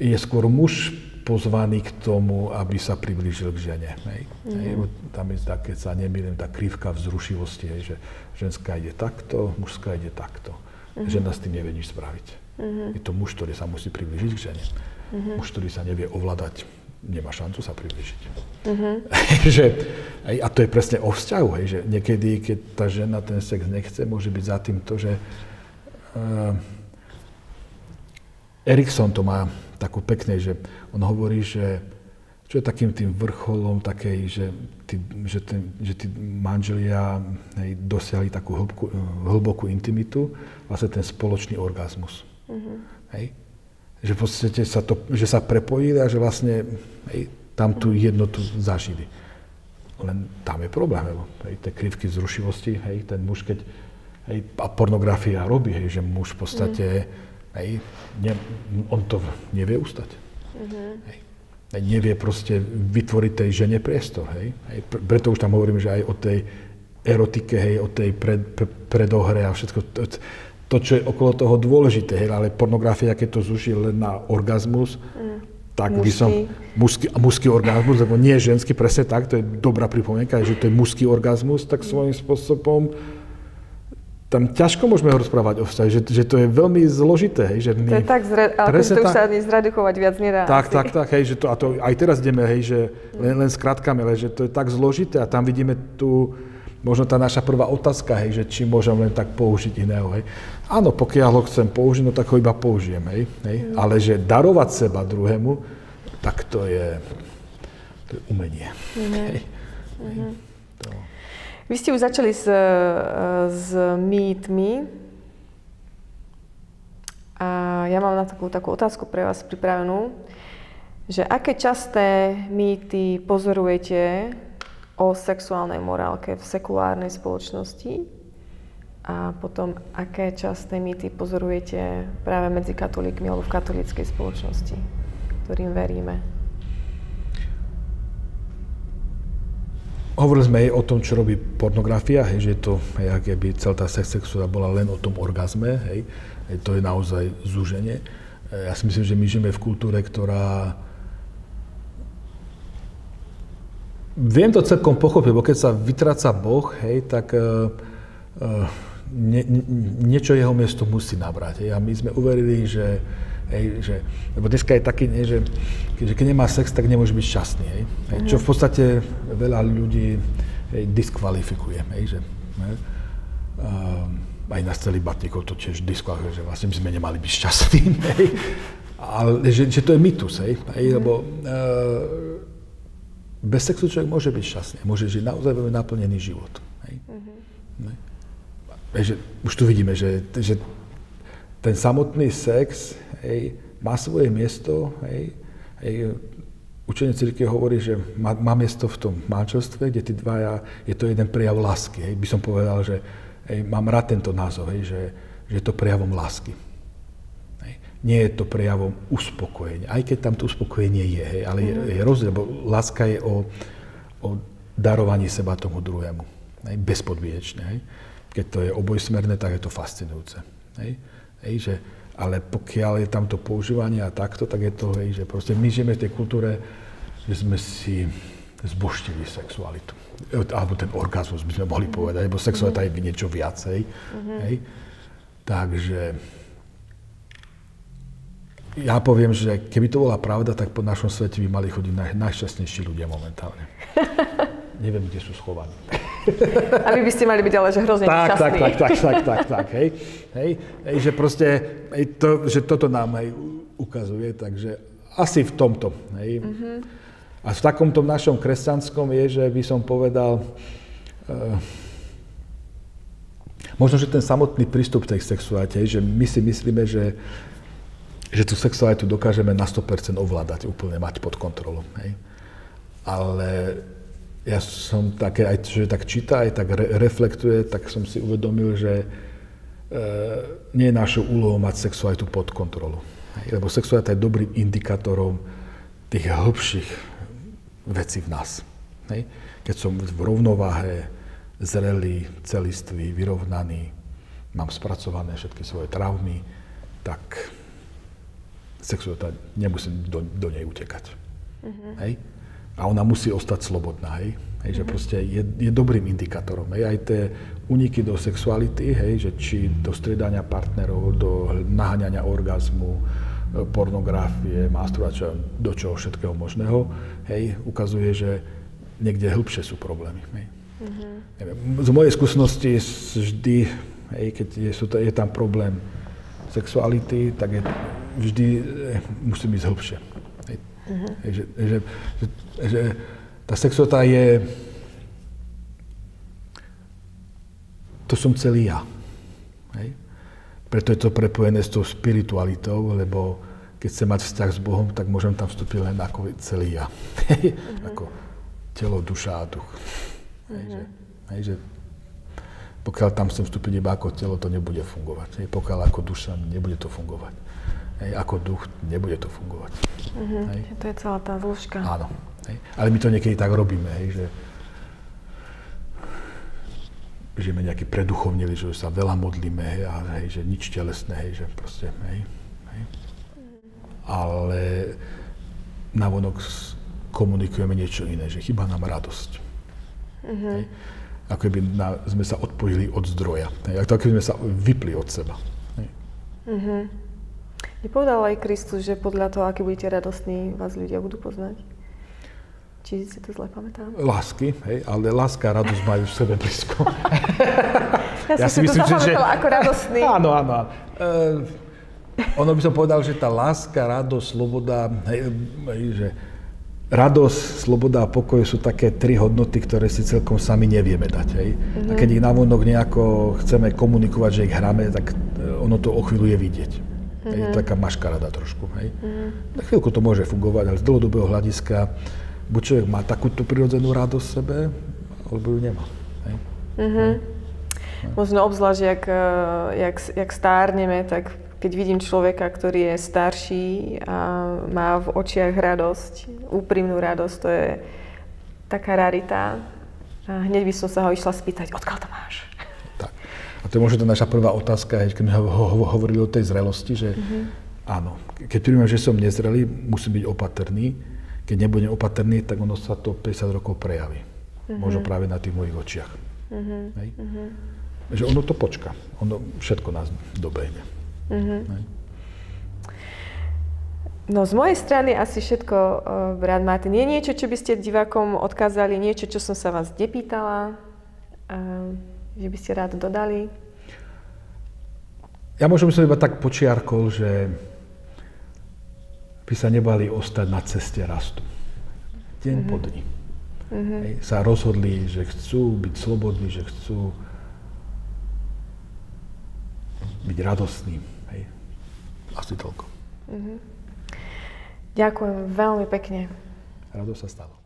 S2: je skôr muž pozvaný k tomu, aby sa priblížil k žene. Hej. Mm. Hej, tam je tak, keď sa nemýlim, tá krivka vzrušivosti, hej, že ženská ide takto, mužská ide takto. Mm. Žena s tým nevie nič spraviť. Mm. Je to muž, ktorý sa musí priblížiť k žene. Mm. Muž, ktorý sa nevie ovládať, nemá šancu sa priblížiť. Mm-hmm. že, a to je presne o vzťahu, hej, že niekedy, keď tá žena ten sex nechce, môže byť za tým to, že uh, Erikson to má takú peknej, že on hovorí, že čo je takým tým vrcholom takej, že tí, že ten, že tí manželia hej, dosiahli takú hĺbku, hlbokú intimitu, vlastne ten spoločný orgazmus. Mm-hmm. Hej? Že v podstate sa, to, že sa prepojili a že vlastne hej, tam tú jednotu zažili. Len tam je problém, lebo hej, tie krivky zrušivosti, hej, ten muž, keď hej, a pornografia robí, hej, že muž v podstate mm Hej, ne, on to nevie ustať. Uh-huh. Hej. Nevie proste vytvoriť tej žene priestor. Hej. Hej. Preto už tam hovorím, že aj o tej erotike, hej, o tej pred, predohre a všetko. To, to, čo je okolo toho dôležité, hej, ale pornografia, keď to zúži len na orgazmus, uh-huh. tak mužský. by som, mužský, mužský orgazmus, lebo nie je ženský, presne tak, to je dobrá pripomienka, že to je mužský orgazmus, tak svojím spôsobom tam ťažko môžeme rozprávať o vzťahu, že, že to je veľmi zložité. Hej, že
S1: my, to je tak, zre, ale to už sa ani zredukovať viac nedá.
S2: Tak, asi. tak, tak, hej, že to, a to aj teraz ideme, hej, že len, len skratkami, ale že to je tak zložité a tam vidíme tu, možno tá naša prvá otázka, hej, že či môžem len tak použiť iného. Hej. Áno, pokiaľ ho chcem použiť, no tak ho iba použijem, hej, hej. Ale že darovať seba druhému, tak to je, to je umenie. Mm-hmm. Hej. Mm-hmm.
S1: To. Vy ste už začali s, s mýtmi. A ja mám na takú, takú otázku pre vás pripravenú, že aké časté mýty pozorujete o sexuálnej morálke v sekulárnej spoločnosti a potom aké časté mýty pozorujete práve medzi katolíkmi alebo v katolíckej spoločnosti, ktorým veríme.
S2: Hovorili sme aj o tom, čo robí pornografia, hej, že to, hej, keby celá tá sexualita bola len o tom orgazme, hej, hej, to je naozaj zúženie. E, ja si myslím, že my žijeme v kultúre, ktorá... Viem to celkom pochopiť, bo keď sa vytráca Boh, hej, tak uh, uh, nie, niečo jeho miesto musí nabrať. Hej. A my sme uverili, že Hej, že, lebo dneska je taký, nie, že, že keď nemá sex, tak nemôže byť šťastný. Hej. Hej, čo v podstate veľa ľudí hej, diskvalifikuje. Hej, že, hej. Um, aj nás celibatníkov to tiež diskvalifikuje, že vlastne my sme nemali byť šťastní. Hej. Ale že, že to je mytus, hej, hej lebo uh, bez sexu človek môže byť šťastný, môže žiť naozaj veľmi naplnený život. Hej. Uh-huh. Že, už tu vidíme, že, že ten samotný sex hej, má svoje miesto, hej, hej, učenie cirkvi hovorí, že má, má miesto v tom manželstve, kde tí dvaja, je to jeden prejav lásky. Hej. By som povedal, že hej, mám rád tento názov, hej, že, že je to prejavom lásky. Hej. Nie je to prejavom uspokojenia, aj keď tam to uspokojenie je, hej, ale je, je rozdiel, lebo láska je o, o darovaní seba tomu druhému. Hej, bezpodmienečne. Hej. Keď to je obojsmerné, tak je to fascinujúce. Hej. Hej, že, ale pokiaľ je tam to používanie a takto, tak je to, hej, že proste my žijeme v tej kultúre, že sme si zboštili sexualitu. Alebo ten orgazmus by sme mohli mm-hmm. povedať, lebo sexualita je niečo viacej. Mm-hmm. Hej. Takže ja poviem, že keby to bola pravda, tak po našom svete by mali chodiť naj, najšťastnejší ľudia momentálne. Neviem, kde sú schovaní.
S1: A vy by ste mali byť ale že hrozne
S2: tak, tak, tak, tak, tak, tak, tak, hej. Hej, hej že proste, hej, to, že toto nám aj ukazuje, takže asi v tomto, hej. Mm-hmm. A v takomto našom kresťanskom je, že by som povedal, uh, možno, že ten samotný prístup tej sexualite, že my si myslíme, že, že tú sexualitu dokážeme na 100% ovládať, úplne mať pod kontrolou, hej. Ale ja som také, aj že tak číta, aj tak re, reflektuje, tak som si uvedomil, že e, nie je našou úlohou mať sexualitu pod kontrolu. Hej, lebo sexualita je dobrým indikátorom tých hĺbších vecí v nás. Hej. Keď som v rovnováhe, zrelý, celistvý, vyrovnaný, mám spracované všetky svoje traumy, tak sexualita, nemusím do, do nej utekať. Mm-hmm. Hej? A ona musí ostať slobodná, hej. hej že mhm. proste je, je dobrým indikátorom. Hej. Aj tie uniky do sexuality, hej, že či do striedania partnerov, do naháňania orgazmu, e, pornografie, masturbácia, do čoho všetkého možného, hej, ukazuje, že niekde hĺbšie sú problémy. Hej. Mm-hmm. Z mojej skúsenosti vždy, hej, keď je, sú, je tam problém sexuality, tak je, vždy e, musím ísť hĺbšie. Uh-huh. Že, že, že, že tá sexualita je... To som celý ja. Hej? Preto je to prepojené s tou spiritualitou, lebo keď chcem mať vzťah s Bohom, tak môžem tam vstúpiť len ako celý ja. Uh-huh. ako telo, duša a duch. Uh-huh. Hej, že, hej, že pokiaľ tam chcem vstúpiť iba ako telo, to nebude fungovať. Hej, pokiaľ ako duša, nebude to fungovať. Hej, ako duch, nebude to fungovať.
S1: Uh-huh. Hej. To je celá tá zložka.
S2: Áno. Hej. Ale my to niekedy tak robíme, hej, že žijeme nejaký preduchovnili, že sa veľa modlíme hej, a hej, že nič telesné, hej, že proste, hej, hej. Ale navonok komunikujeme niečo iné, že chýba nám radosť. Mm-hmm. Hej. Ako by na, sme sa odpojili od zdroja. Hej. Ako by sme sa vypli od seba. Hej.
S1: Mm-hmm. Nepovedal aj Kristus, že podľa toho, aký budete radostní, vás ľudia budú poznať? Či si to zle pamätám?
S2: Lásky, hej, ale láska a radosť majú v sebe blízko.
S1: ja, ja si, si myslím, to že, ako radostný.
S2: Áno, áno. E, ono by som povedal, že tá láska, radosť, sloboda, hej, hej, že radosť, sloboda a pokoj sú také tri hodnoty, ktoré si celkom sami nevieme dať. Hej? Mm-hmm. A keď ich navonok nejako chceme komunikovať, že ich hráme, tak e, ono to o chvíľu je vidieť. Mm-hmm. Hej, taká maškarada trošku. Hej. Mm-hmm. Na chvíľku to môže fungovať, ale z dlhodobého hľadiska buď človek má takúto prirodzenú radosť v sebe, alebo ju nemá. Hej.
S1: Mm-hmm. No. Možno obzvlášť, jak, e, jak, jak stárneme, tak keď vidím človeka, ktorý je starší a má v očiach radosť, úprimnú radosť, to je taká rarita. A hneď by som sa ho išla spýtať, odkiaľ to máš?
S2: To je možno naša prvá otázka, keď sme ho, ho, hovorili o tej zrelosti, že mm-hmm. áno, keď príjmem, že som nezrelý, musím byť opatrný. Keď nebudem opatrný, tak ono sa to 50 rokov prejaví. Mm-hmm. Možno práve na tých mojich očiach. Mm-hmm. Hej? Mm-hmm. Že ono to počka. Ono všetko nás dobehne. Mm-hmm. Hej?
S1: No z mojej strany asi všetko, uh, brat Martin. Je niečo, čo by ste divákom odkázali, niečo, čo som sa vás nepýtala? Uh, že by ste rád dodali?
S2: Ja možno by som iba tak počiarkol, že by sa nebali ostať na ceste rastu. Deň mm-hmm. po dni. Mm-hmm. Hej, sa rozhodli, že chcú byť slobodní, že chcú byť radostní. Hej. Asi toľko. Mm-hmm.
S1: Ďakujem veľmi pekne.
S2: Rado sa stalo.